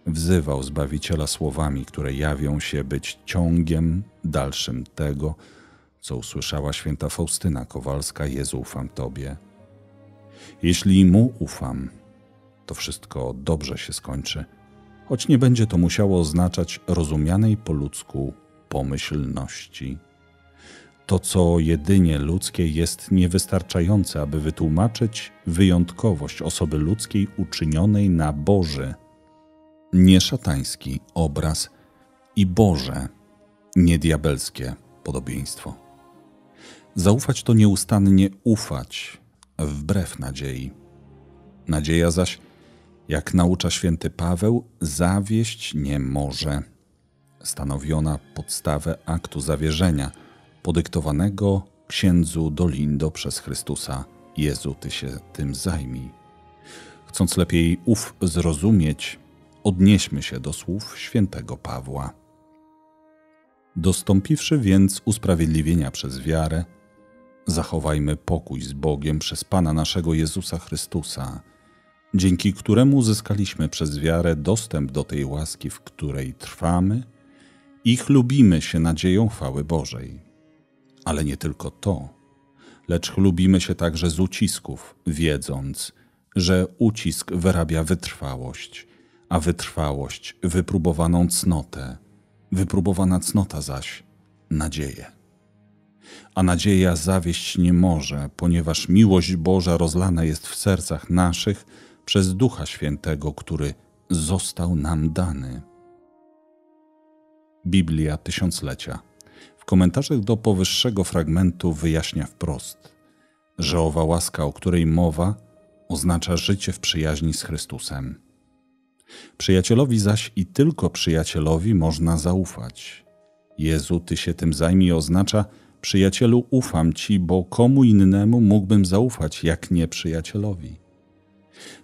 [SPEAKER 1] Wzywał Zbawiciela słowami, które jawią się być ciągiem dalszym tego, co usłyszała święta Faustyna Kowalska: Jezu, ufam Tobie. Jeśli mu ufam, to wszystko dobrze się skończy, choć nie będzie to musiało oznaczać rozumianej po ludzku pomyślności. To, co jedynie ludzkie, jest niewystarczające, aby wytłumaczyć wyjątkowość osoby ludzkiej uczynionej na Boży, nie szatański obraz i Boże, nie diabelskie podobieństwo. Zaufać to nieustannie ufać, wbrew nadziei. Nadzieja zaś, jak naucza święty Paweł, zawieść nie może. Stanowiona podstawę aktu zawierzenia, podyktowanego księdzu Dolindo przez Chrystusa. Jezu, Ty się tym zajmij. Chcąc lepiej ów zrozumieć, odnieśmy się do słów świętego Pawła. Dostąpiwszy więc usprawiedliwienia przez wiarę, zachowajmy pokój z Bogiem przez Pana naszego Jezusa Chrystusa, dzięki któremu uzyskaliśmy przez wiarę dostęp do tej łaski, w której trwamy i chlubimy się nadzieją chwały Bożej. Ale nie tylko to, lecz chlubimy się także z ucisków, wiedząc, że ucisk wyrabia wytrwałość, a wytrwałość wypróbowaną cnotę, wypróbowana cnota zaś nadzieję a nadzieja zawieść nie może, ponieważ miłość Boża rozlana jest w sercach naszych przez Ducha Świętego, który został nam dany. Biblia Tysiąclecia w komentarzach do powyższego fragmentu wyjaśnia wprost, że owa łaska, o której mowa, oznacza życie w przyjaźni z Chrystusem. Przyjacielowi zaś i tylko przyjacielowi można zaufać. Jezu, Ty się tym zajmij oznacza, Przyjacielu, ufam Ci, bo komu innemu mógłbym zaufać, jak nie przyjacielowi.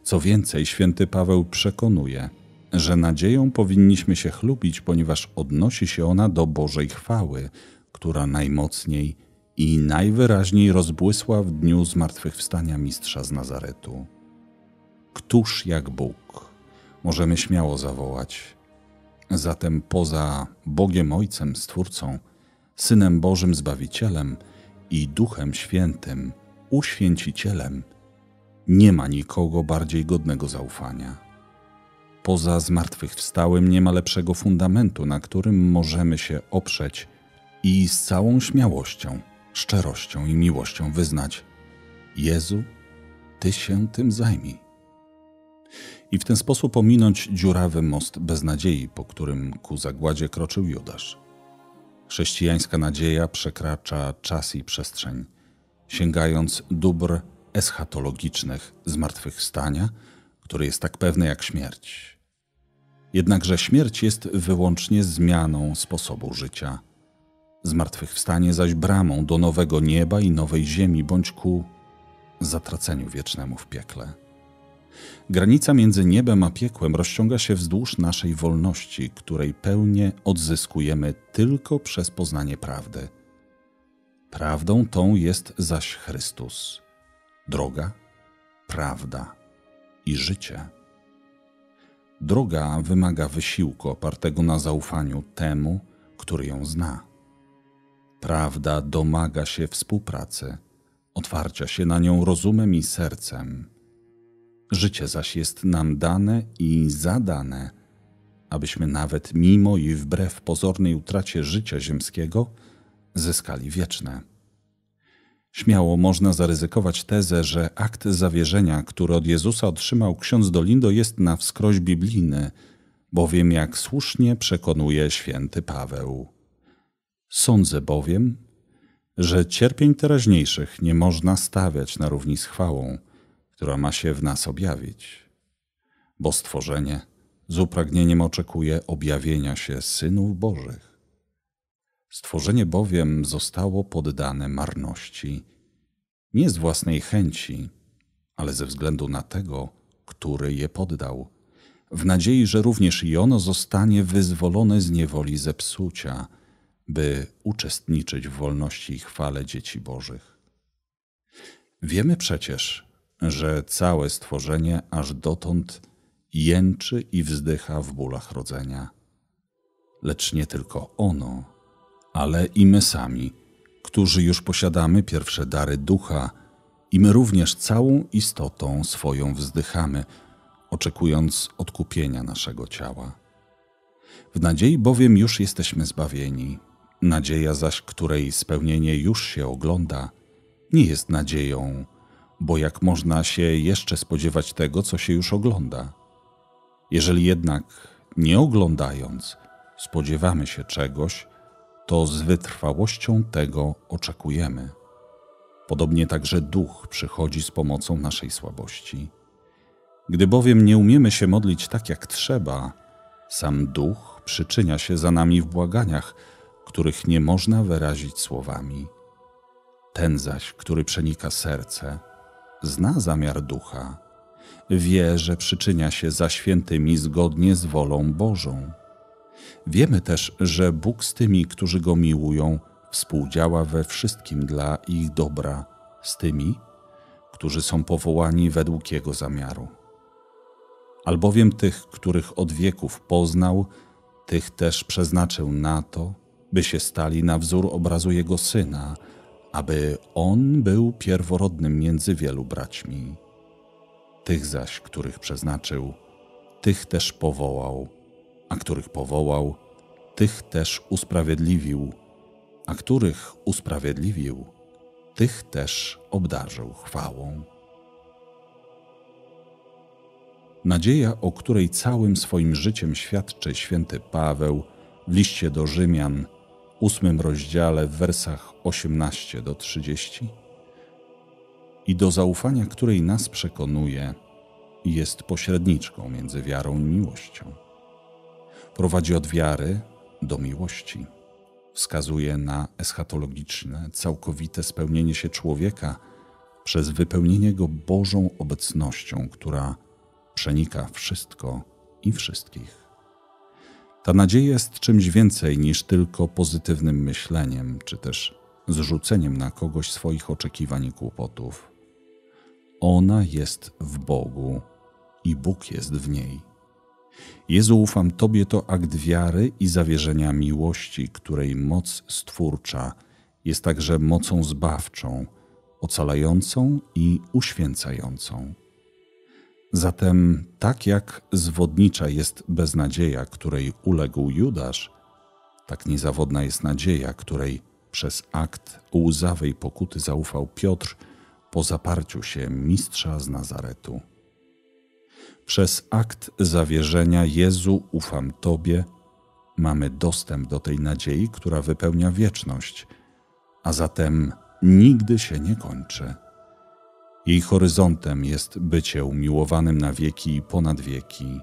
[SPEAKER 1] Co więcej, święty Paweł przekonuje, że nadzieją powinniśmy się chlubić, ponieważ odnosi się ona do Bożej chwały, która najmocniej i najwyraźniej rozbłysła w dniu zmartwychwstania Mistrza z Nazaretu. Któż jak Bóg? Możemy śmiało zawołać. Zatem poza Bogiem Ojcem, Stwórcą, Synem Bożym Zbawicielem i Duchem Świętym, Uświęcicielem, nie ma nikogo bardziej godnego zaufania. Poza zmartwychwstałym nie ma lepszego fundamentu, na którym możemy się oprzeć i z całą śmiałością, szczerością i miłością wyznać: Jezu, Ty się tym zajmij. I w ten sposób ominąć dziurawy most beznadziei, po którym ku zagładzie kroczył Judasz. Chrześcijańska nadzieja przekracza czas i przestrzeń, sięgając dóbr eschatologicznych zmartwychwstania, który jest tak pewny jak śmierć. Jednakże śmierć jest wyłącznie zmianą sposobu życia. Zmartwychwstanie zaś bramą do nowego nieba i nowej ziemi, bądź ku zatraceniu wiecznemu w piekle. Granica między niebem a piekłem rozciąga się wzdłuż naszej wolności, której pełnię odzyskujemy tylko przez poznanie prawdy. Prawdą tą jest zaś Chrystus, droga, prawda i życie. Droga wymaga wysiłku opartego na zaufaniu temu, który ją zna. Prawda domaga się współpracy, otwarcia się na nią rozumem i sercem Życie zaś jest nam dane i zadane, abyśmy nawet mimo i wbrew pozornej utracie życia ziemskiego zyskali wieczne. Śmiało można zaryzykować tezę, że akt zawierzenia, który od Jezusa otrzymał ksiądz Dolindo, jest na wskroś biblijny, bowiem jak słusznie przekonuje święty Paweł. Sądzę bowiem, że cierpień teraźniejszych nie można stawiać na równi z chwałą, która ma się w nas objawić. Bo stworzenie z upragnieniem oczekuje objawienia się synów Bożych. Stworzenie bowiem zostało poddane marności, nie z własnej chęci, ale ze względu na tego, który je poddał, w nadziei, że również i ono zostanie wyzwolone z niewoli zepsucia, by uczestniczyć w wolności i chwale dzieci Bożych. Wiemy przecież, że całe stworzenie aż dotąd jęczy i wzdycha w bólach rodzenia. Lecz nie tylko ono, ale i my sami, którzy już posiadamy pierwsze dary ducha, i my również całą istotą swoją wzdychamy, oczekując odkupienia naszego ciała. W nadziei bowiem już jesteśmy zbawieni. Nadzieja zaś, której spełnienie już się ogląda, nie jest nadzieją, bo jak można się jeszcze spodziewać tego, co się już ogląda? Jeżeli jednak, nie oglądając, spodziewamy się czegoś, to z wytrwałością tego oczekujemy. Podobnie także duch przychodzi z pomocą naszej słabości. Gdy bowiem nie umiemy się modlić tak jak trzeba, sam duch przyczynia się za nami w błaganiach, których nie można wyrazić słowami. Ten zaś, który przenika serce, zna zamiar ducha, wie, że przyczynia się za świętymi zgodnie z wolą Bożą. Wiemy też, że Bóg z tymi, którzy go miłują, współdziała we wszystkim dla ich dobra, z tymi, którzy są powołani według Jego zamiaru. Albowiem tych, których od wieków poznał, tych też przeznaczył na to, by się stali na wzór obrazu Jego Syna, aby On był pierworodnym między wielu braćmi. Tych zaś, których przeznaczył, tych też powołał, a których powołał, tych też usprawiedliwił, a których usprawiedliwił, tych też obdarzył chwałą. Nadzieja, o której całym swoim życiem świadczy święty Paweł w liście do Rzymian, ósmym rozdziale w wersach 18 do 30 i do zaufania której nas przekonuje, jest pośredniczką między wiarą i miłością. Prowadzi od wiary do miłości. Wskazuje na eschatologiczne, całkowite spełnienie się człowieka przez wypełnienie go Bożą obecnością, która przenika wszystko i wszystkich. Ta nadzieja jest czymś więcej niż tylko pozytywnym myśleniem, czy też zrzuceniem na kogoś swoich oczekiwań i kłopotów. Ona jest w Bogu i Bóg jest w niej. Jezu, ufam Tobie to akt wiary i zawierzenia miłości, której moc stwórcza jest także mocą zbawczą, ocalającą i uświęcającą. Zatem, tak jak zwodnicza jest beznadzieja, której uległ Judasz, tak niezawodna jest nadzieja, której przez akt łzawej pokuty zaufał Piotr po zaparciu się mistrza z Nazaretu. Przez akt zawierzenia Jezu ufam Tobie, mamy dostęp do tej nadziei, która wypełnia wieczność, a zatem nigdy się nie kończy. Jej horyzontem jest bycie umiłowanym na wieki i ponad wieki,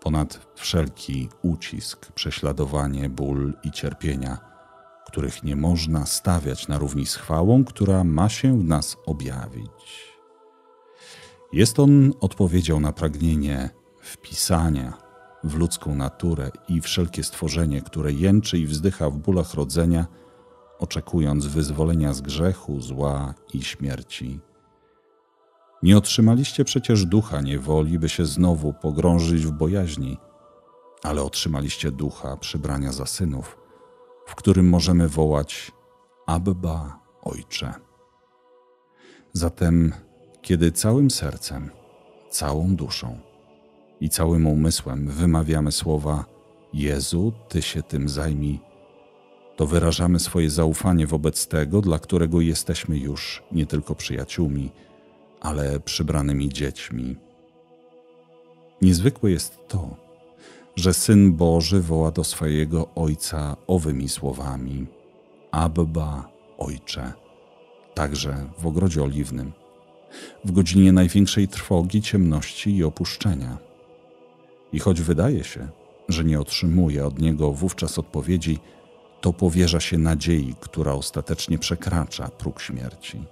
[SPEAKER 1] ponad wszelki ucisk, prześladowanie, ból i cierpienia, których nie można stawiać na równi z chwałą, która ma się w nas objawić. Jest on odpowiedzią na pragnienie wpisania w ludzką naturę i wszelkie stworzenie, które jęczy i wzdycha w bólach rodzenia, oczekując wyzwolenia z grzechu, zła i śmierci. Nie otrzymaliście przecież ducha niewoli, by się znowu pogrążyć w bojaźni, ale otrzymaliście ducha przybrania za synów, w którym możemy wołać Abba, Ojcze. Zatem, kiedy całym sercem, całą duszą i całym umysłem wymawiamy słowa Jezu, Ty się tym zajmij, to wyrażamy swoje zaufanie wobec tego, dla którego jesteśmy już nie tylko przyjaciółmi, ale przybranymi dziećmi. Niezwykłe jest to, że Syn Boży woła do swojego Ojca owymi słowami: Abba, Ojcze, także w ogrodzie oliwnym, w godzinie największej trwogi, ciemności i opuszczenia. I choć wydaje się, że nie otrzymuje od Niego wówczas odpowiedzi, to powierza się nadziei, która ostatecznie przekracza próg śmierci.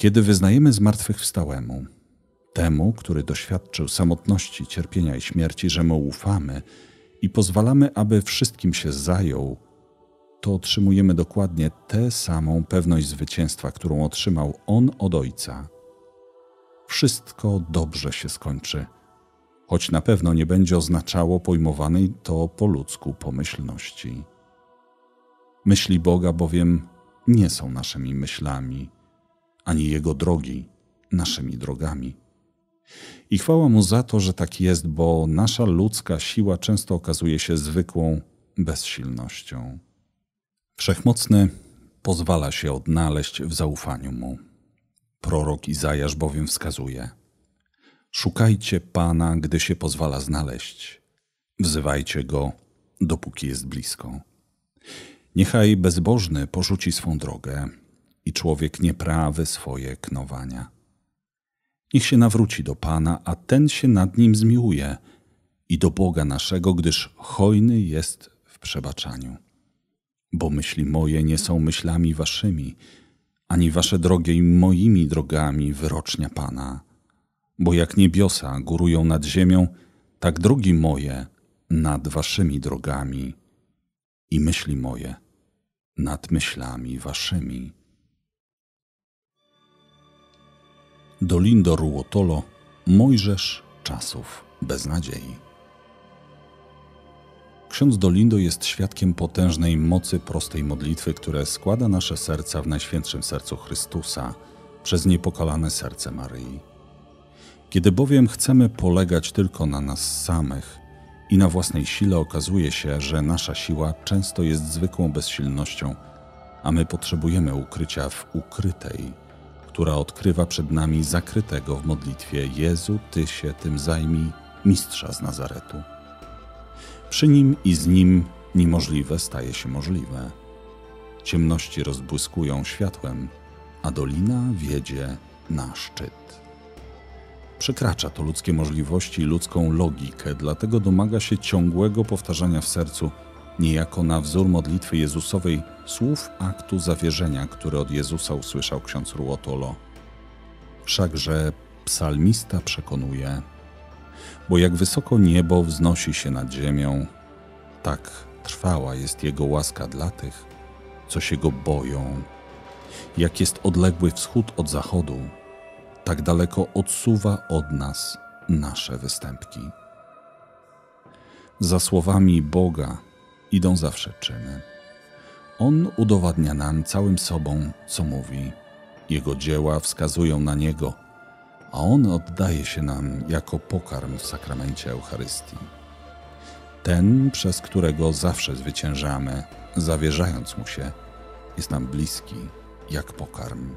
[SPEAKER 1] Kiedy wyznajemy zmartwychwstałemu, temu, który doświadczył samotności, cierpienia i śmierci, że mu ufamy i pozwalamy, aby wszystkim się zajął, to otrzymujemy dokładnie tę samą pewność zwycięstwa, którą otrzymał on od Ojca, wszystko dobrze się skończy, choć na pewno nie będzie oznaczało pojmowanej to po ludzku pomyślności. Myśli Boga bowiem nie są naszymi myślami, ani Jego drogi naszymi drogami. I chwała Mu za to, że tak jest, bo nasza ludzka siła często okazuje się zwykłą bezsilnością. Wszechmocny pozwala się odnaleźć w zaufaniu Mu. Prorok Izajasz bowiem wskazuje: Szukajcie Pana, gdy się pozwala znaleźć. Wzywajcie Go, dopóki jest blisko. Niechaj bezbożny porzuci swą drogę i człowiek nieprawy swoje knowania. Niech się nawróci do Pana, a ten się nad nim zmiłuje i do Boga naszego, gdyż hojny jest w przebaczaniu. Bo myśli moje nie są myślami waszymi, ani wasze drogie moimi drogami wyrocznia Pana. Bo jak niebiosa górują nad ziemią, tak drogi moje nad waszymi drogami i myśli moje nad myślami waszymi. Dolindo Ruotolo, Mojżesz czasów beznadziei. Ksiądz Dolindo jest świadkiem potężnej mocy prostej modlitwy, które składa nasze serca w Najświętszym Sercu Chrystusa przez niepokalane serce Maryi. Kiedy bowiem chcemy polegać tylko na nas samych i na własnej sile, okazuje się, że nasza siła często jest zwykłą bezsilnością, a my potrzebujemy ukrycia w ukrytej, która odkrywa przed nami zakrytego w modlitwie Jezu, Ty się tym zajmij, mistrza z Nazaretu. Przy nim i z nim niemożliwe staje się możliwe. Ciemności rozbłyskują światłem, a dolina wiedzie na szczyt. Przekracza to ludzkie możliwości i ludzką logikę, dlatego domaga się ciągłego powtarzania w sercu, niejako na wzór modlitwy Jezusowej, słów aktu zawierzenia, które od Jezusa usłyszał ksiądz Ruotolo. Wszakże psalmista przekonuje, bo jak wysoko niebo wznosi się nad ziemią, tak trwała jest Jego łaska dla tych, co się Go boją. Jak jest odległy wschód od zachodu, tak daleko odsuwa od nas nasze występki. Za słowami Boga idą zawsze czyny. On udowadnia nam całym sobą, co mówi. Jego dzieła wskazują na Niego, a On oddaje się nam jako pokarm w sakramencie Eucharystii. Ten, przez którego zawsze zwyciężamy, zawierzając Mu się, jest nam bliski jak pokarm.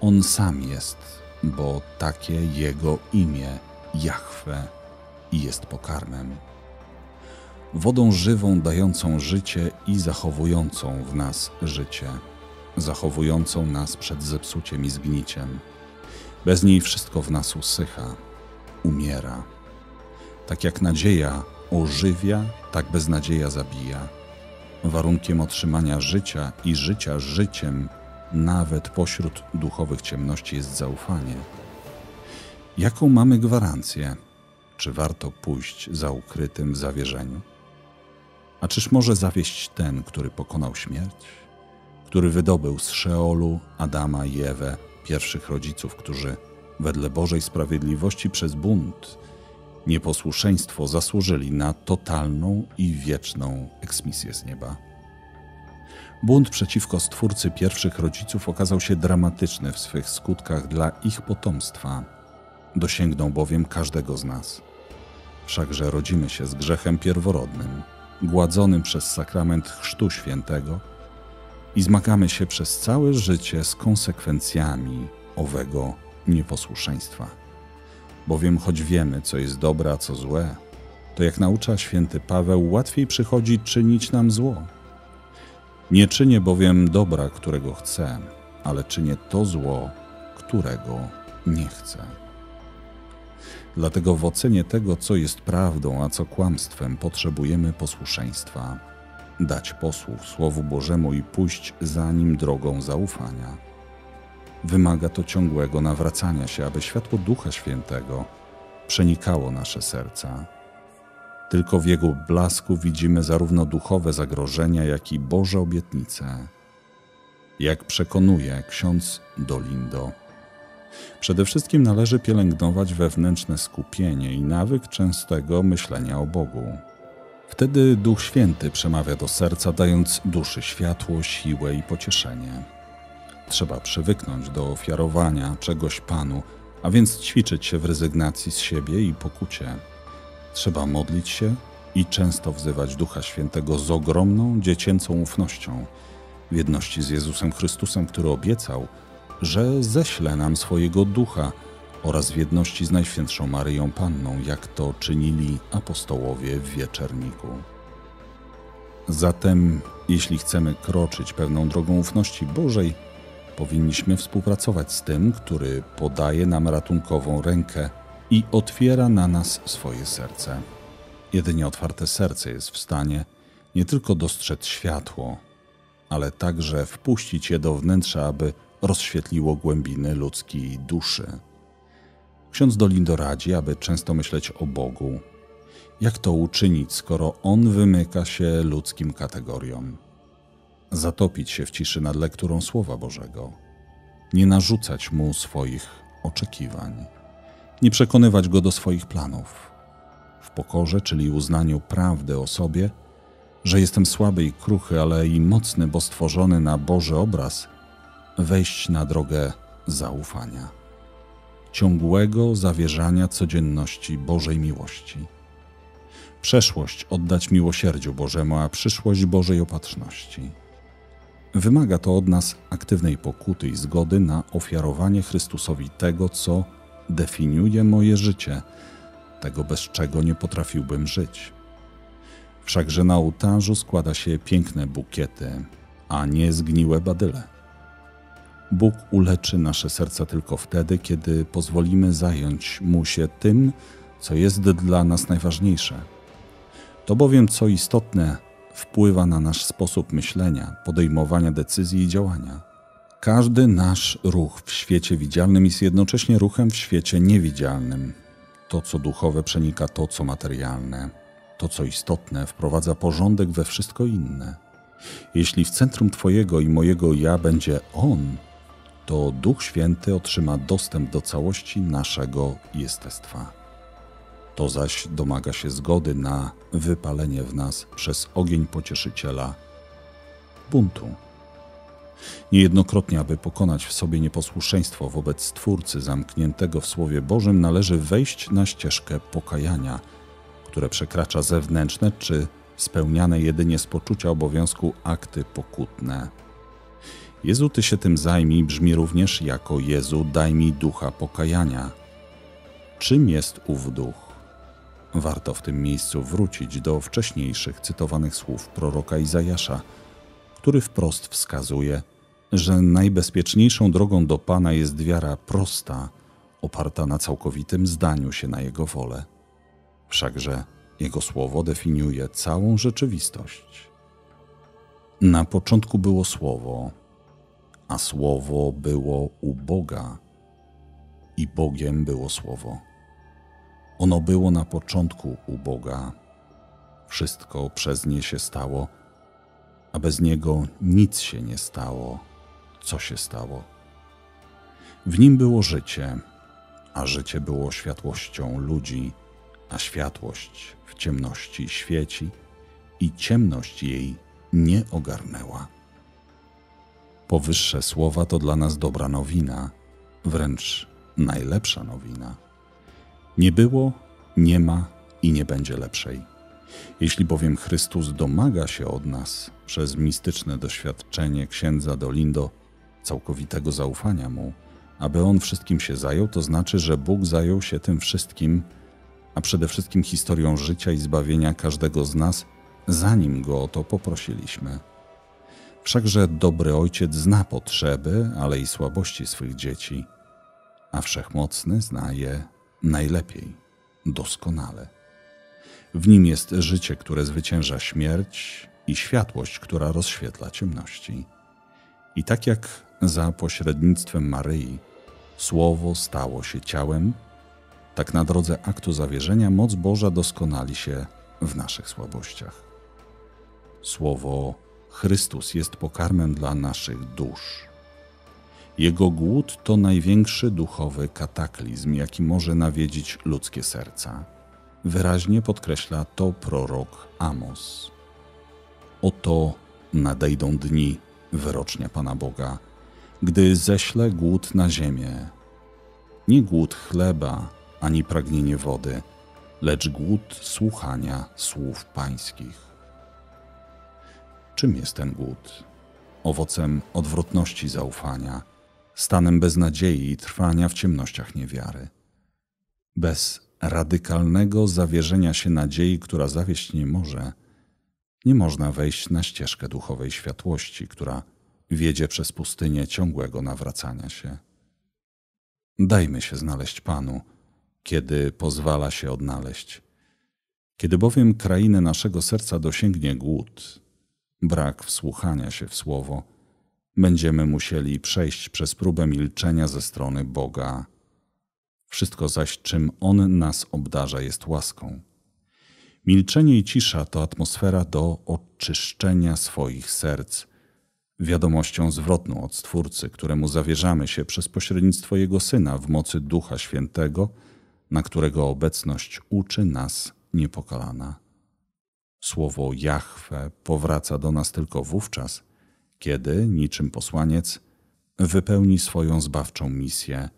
[SPEAKER 1] On sam jest, bo takie Jego imię, Jahwe, jest pokarmem wodą żywą dającą życie i zachowującą w nas życie, zachowującą nas przed zepsuciem i zgniciem. Bez niej wszystko w nas usycha, umiera. Tak jak nadzieja ożywia, tak beznadzieja zabija. Warunkiem otrzymania życia i życia życiem, nawet pośród duchowych ciemności, jest zaufanie. Jaką mamy gwarancję? Czy warto pójść za ukrytym w zawierzeniu? A czyż może zawieść ten, który pokonał śmierć? Który wydobył z Szeolu Adama i Ewę, pierwszych rodziców, którzy wedle Bożej sprawiedliwości przez bunt, nieposłuszeństwo zasłużyli na totalną i wieczną eksmisję z nieba. Bunt przeciwko Stwórcy pierwszych rodziców okazał się dramatyczny w swych skutkach dla ich potomstwa. Dosięgnął bowiem każdego z nas. Wszakże rodzimy się z grzechem pierworodnym – gładzonym przez sakrament Chrztu Świętego i zmagamy się przez całe życie z konsekwencjami owego nieposłuszeństwa. Bowiem choć wiemy, co jest dobre, a co złe, to jak naucza święty Paweł, łatwiej przychodzi czynić nam zło. Nie czynię bowiem dobra, którego chcę, ale czynię to zło, którego nie chcę. Dlatego w ocenie tego, co jest prawdą, a co kłamstwem, potrzebujemy posłuszeństwa, dać posłuch Słowu Bożemu i pójść za nim drogą zaufania. Wymaga to ciągłego nawracania się, aby światło Ducha Świętego przenikało nasze serca. Tylko w Jego blasku widzimy zarówno duchowe zagrożenia, jak i Boże obietnice. Jak przekonuje ksiądz Dolindo, Przede wszystkim należy pielęgnować wewnętrzne skupienie i nawyk częstego myślenia o Bogu. Wtedy Duch Święty przemawia do serca, dając duszy światło, siłę i pocieszenie. Trzeba przywyknąć do ofiarowania czegoś Panu, a więc ćwiczyć się w rezygnacji z siebie i pokucie. Trzeba modlić się i często wzywać Ducha Świętego z ogromną dziecięcą ufnością, w jedności z Jezusem Chrystusem, który obiecał, że ześle nam swojego ducha oraz w jedności z Najświętszą Maryją Panną, jak to czynili apostołowie w wieczerniku. Zatem, jeśli chcemy kroczyć pewną drogą ufności Bożej, powinniśmy współpracować z tym, który podaje nam ratunkową rękę i otwiera na nas swoje serce. Jedynie otwarte serce jest w stanie nie tylko dostrzec światło, ale także wpuścić je do wnętrza, aby rozświetliło głębiny ludzkiej duszy. Ksiądz Dolindo radzi, aby często myśleć o Bogu. Jak to uczynić, skoro On wymyka się ludzkim kategoriom? Zatopić się w ciszy nad lekturą Słowa Bożego, nie narzucać Mu swoich oczekiwań, nie przekonywać Go do swoich planów. W pokorze, czyli uznaniu prawdy o sobie, że jestem słaby i kruchy, ale i mocny, bo stworzony na Boży obraz, wejść na drogę zaufania, ciągłego zawierzania codzienności Bożej miłości. Przeszłość oddać miłosierdziu Bożemu, a przyszłość Bożej opatrzności. Wymaga to od nas aktywnej pokuty i zgody na ofiarowanie Chrystusowi tego, co definiuje moje życie, tego bez czego nie potrafiłbym żyć. Wszakże na ołtarzu składa się piękne bukiety, a nie zgniłe badyle. Bóg uleczy nasze serca tylko wtedy, kiedy pozwolimy zająć Mu się tym, co jest dla nas najważniejsze. To bowiem, co istotne, wpływa na nasz sposób myślenia, podejmowania decyzji i działania. Każdy nasz ruch w świecie widzialnym jest jednocześnie ruchem w świecie niewidzialnym. To, co duchowe, przenika to, co materialne. To, co istotne, wprowadza porządek we wszystko inne. Jeśli w centrum Twojego i mojego ja będzie On, to Duch Święty otrzyma dostęp do całości naszego jestestwa. To zaś domaga się zgody na wypalenie w nas przez ogień pocieszyciela buntu. Niejednokrotnie, aby pokonać w sobie nieposłuszeństwo wobec Stwórcy zamkniętego w Słowie Bożym, należy wejść na ścieżkę pokajania, które przekracza zewnętrzne czy spełniane jedynie z poczucia obowiązku akty pokutne. Jezu, Ty się tym zajmij brzmi również jako Jezu, daj mi ducha pokajania. Czym jest ów duch? Warto w tym miejscu wrócić do wcześniejszych cytowanych słów proroka Izajasza, który wprost wskazuje, że najbezpieczniejszą drogą do Pana jest wiara prosta, oparta na całkowitym zdaniu się na Jego wolę. Wszakże Jego słowo definiuje całą rzeczywistość. Na początku było słowo, a słowo było u Boga, i Bogiem było słowo. Ono było na początku u Boga. Wszystko przez nie się stało, a bez niego nic się nie stało. Co się stało? W nim było życie, a życie było światłością ludzi, a światłość w ciemności świeci i ciemność jej nie ogarnęła. Powyższe słowa to dla nas dobra nowina, wręcz najlepsza nowina. Nie było, nie ma i nie będzie lepszej. Jeśli bowiem Chrystus domaga się od nas przez mistyczne doświadczenie księdza Dolindo całkowitego zaufania mu, aby on wszystkim się zajął, to znaczy, że Bóg zajął się tym wszystkim, a przede wszystkim historią życia i zbawienia każdego z nas, zanim go o to poprosiliśmy. Wszakże dobry ojciec zna potrzeby, ale i słabości swych dzieci, a wszechmocny zna je najlepiej, doskonale. W nim jest życie, które zwycięża śmierć i światłość, która rozświetla ciemności. I tak jak za pośrednictwem Maryi Słowo stało się ciałem, tak na drodze aktu zawierzenia moc Boża doskonali się w naszych słabościach. Słowo Chrystus jest pokarmem dla naszych dusz. Jego głód to największy duchowy kataklizm, jaki może nawiedzić ludzkie serca. Wyraźnie podkreśla to prorok Amos. Oto nadejdą dni, wyrocznia Pana Boga, gdy ześlę głód na ziemię. Nie głód chleba, ani pragnienie wody, lecz głód słuchania słów pańskich. Czym jest ten głód? Owocem odwrotności zaufania, stanem beznadziei i trwania w ciemnościach niewiary. Bez radykalnego zawierzenia się nadziei, która zawieść nie może, nie można wejść na ścieżkę duchowej światłości, która wiedzie przez pustynię ciągłego nawracania się. Dajmy się znaleźć Panu, kiedy pozwala się odnaleźć. Kiedy bowiem krainy naszego serca dosięgnie głód, brak wsłuchania się w słowo, będziemy musieli przejść przez próbę milczenia ze strony Boga. Wszystko zaś, czym On nas obdarza, jest łaską. Milczenie i cisza to atmosfera do oczyszczenia swoich serc, wiadomością zwrotną od Stwórcy, któremu zawierzamy się przez pośrednictwo Jego Syna w mocy Ducha Świętego, na którego obecność uczy nas niepokalana. Słowo Jahwe powraca do nas tylko wówczas, kiedy, niczym posłaniec, wypełni swoją zbawczą misję,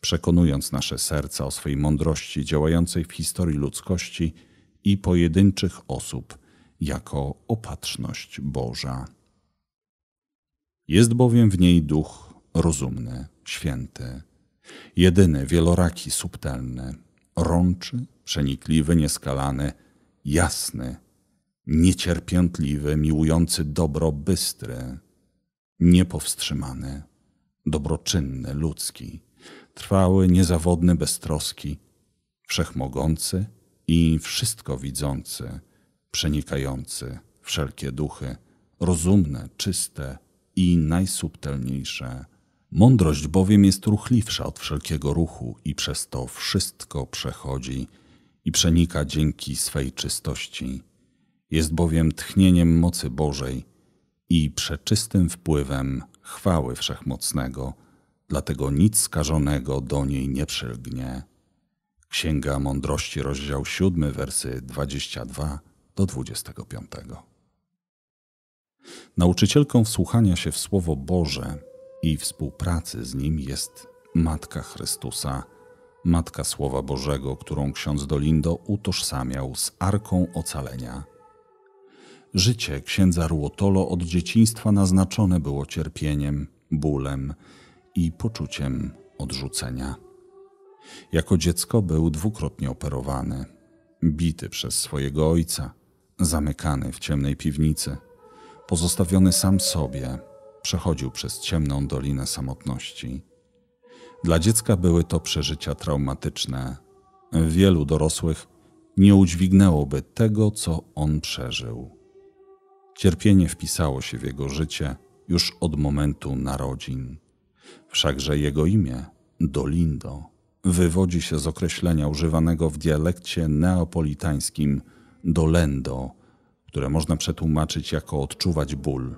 [SPEAKER 1] przekonując nasze serca o swej mądrości działającej w historii ludzkości i pojedynczych osób jako opatrzność Boża. Jest bowiem w niej duch rozumny, święty, jedyny, wieloraki, subtelny, rączy, przenikliwy, nieskalany, jasny, niecierpiętliwy, miłujący dobro, bystry, niepowstrzymany, dobroczynny, ludzki, trwały, niezawodny, beztroski, wszechmogący i wszystko widzący, przenikający wszelkie duchy, rozumne, czyste i najsubtelniejsze. Mądrość bowiem jest ruchliwsza od wszelkiego ruchu i przez to wszystko przechodzi i przenika dzięki swej czystości. Jest bowiem tchnieniem mocy Bożej i przeczystym wpływem chwały Wszechmocnego, dlatego nic skażonego do niej nie przylgnie. Księga Mądrości, rozdział 7, wersy 22 do 25. Nauczycielką wsłuchania się w Słowo Boże i współpracy z Nim jest Matka Chrystusa, Matka Słowa Bożego, którą ksiądz Dolindo utożsamiał z Arką Ocalenia. Życie księdza Ruotolo od dzieciństwa naznaczone było cierpieniem, bólem i poczuciem odrzucenia. Jako dziecko był dwukrotnie operowany, bity przez swojego ojca, zamykany w ciemnej piwnicy, pozostawiony sam sobie, przechodził przez ciemną dolinę samotności. Dla dziecka były to przeżycia traumatyczne. Wielu dorosłych nie udźwignęłoby tego, co on przeżył. Cierpienie wpisało się w jego życie już od momentu narodzin. Wszakże jego imię, Dolindo, wywodzi się z określenia używanego w dialekcie neapolitańskim dolendo, które można przetłumaczyć jako odczuwać ból,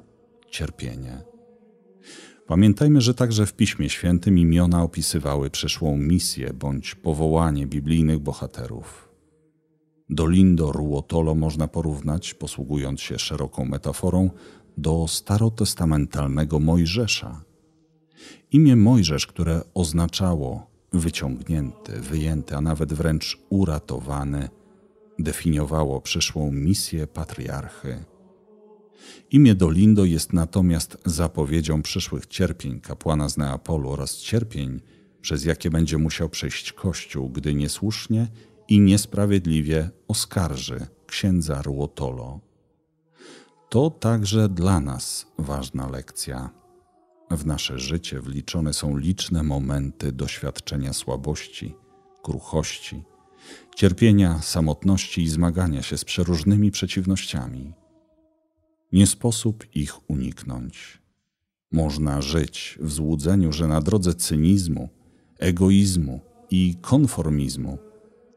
[SPEAKER 1] cierpienie. Pamiętajmy, że także w Piśmie Świętym imiona opisywały przyszłą misję bądź powołanie biblijnych bohaterów. Dolindo Ruotolo można porównać, posługując się szeroką metaforą, do starotestamentalnego Mojżesza. Imię Mojżesz, które oznaczało wyciągnięty, wyjęty, a nawet wręcz uratowany, definiowało przyszłą misję patriarchy. Imię Dolindo jest natomiast zapowiedzią przyszłych cierpień kapłana z Neapolu oraz cierpień, przez jakie będzie musiał przejść Kościół, gdy niesłusznie i niesprawiedliwie oskarży księdza Ruotolo. To także dla nas ważna lekcja. W nasze życie wliczone są liczne momenty doświadczenia słabości, kruchości, cierpienia, samotności i zmagania się z przeróżnymi przeciwnościami. Nie sposób ich uniknąć. Można żyć w złudzeniu, że na drodze cynizmu, egoizmu i konformizmu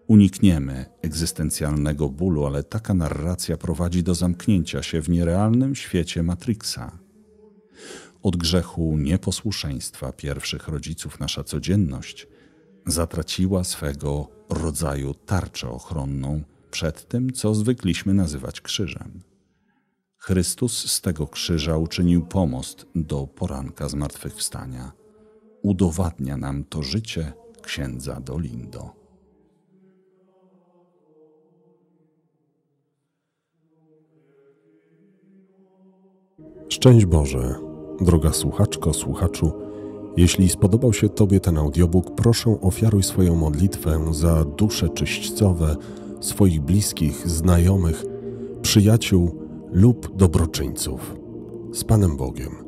[SPEAKER 1] unikniemy egzystencjalnego bólu, ale taka narracja prowadzi do zamknięcia się w nierealnym świecie Matrixa. od grzechu nieposłuszeństwa pierwszych rodziców nasza codzienność zatraciła swego rodzaju tarczę ochronną przed tym, co zwykliśmy nazywać krzyżem. Chrystus z tego krzyża uczynił pomost do poranka zmartwychwstania. Udowadnia nam to życie księdza Dolindo.
[SPEAKER 2] Szczęść Boże, droga słuchaczko, słuchaczu. Jeśli spodobał się Tobie ten audiobook, proszę ofiaruj swoją modlitwę za dusze czyśćcowe swoich bliskich, znajomych, przyjaciół lub dobroczyńców. Z Panem Bogiem.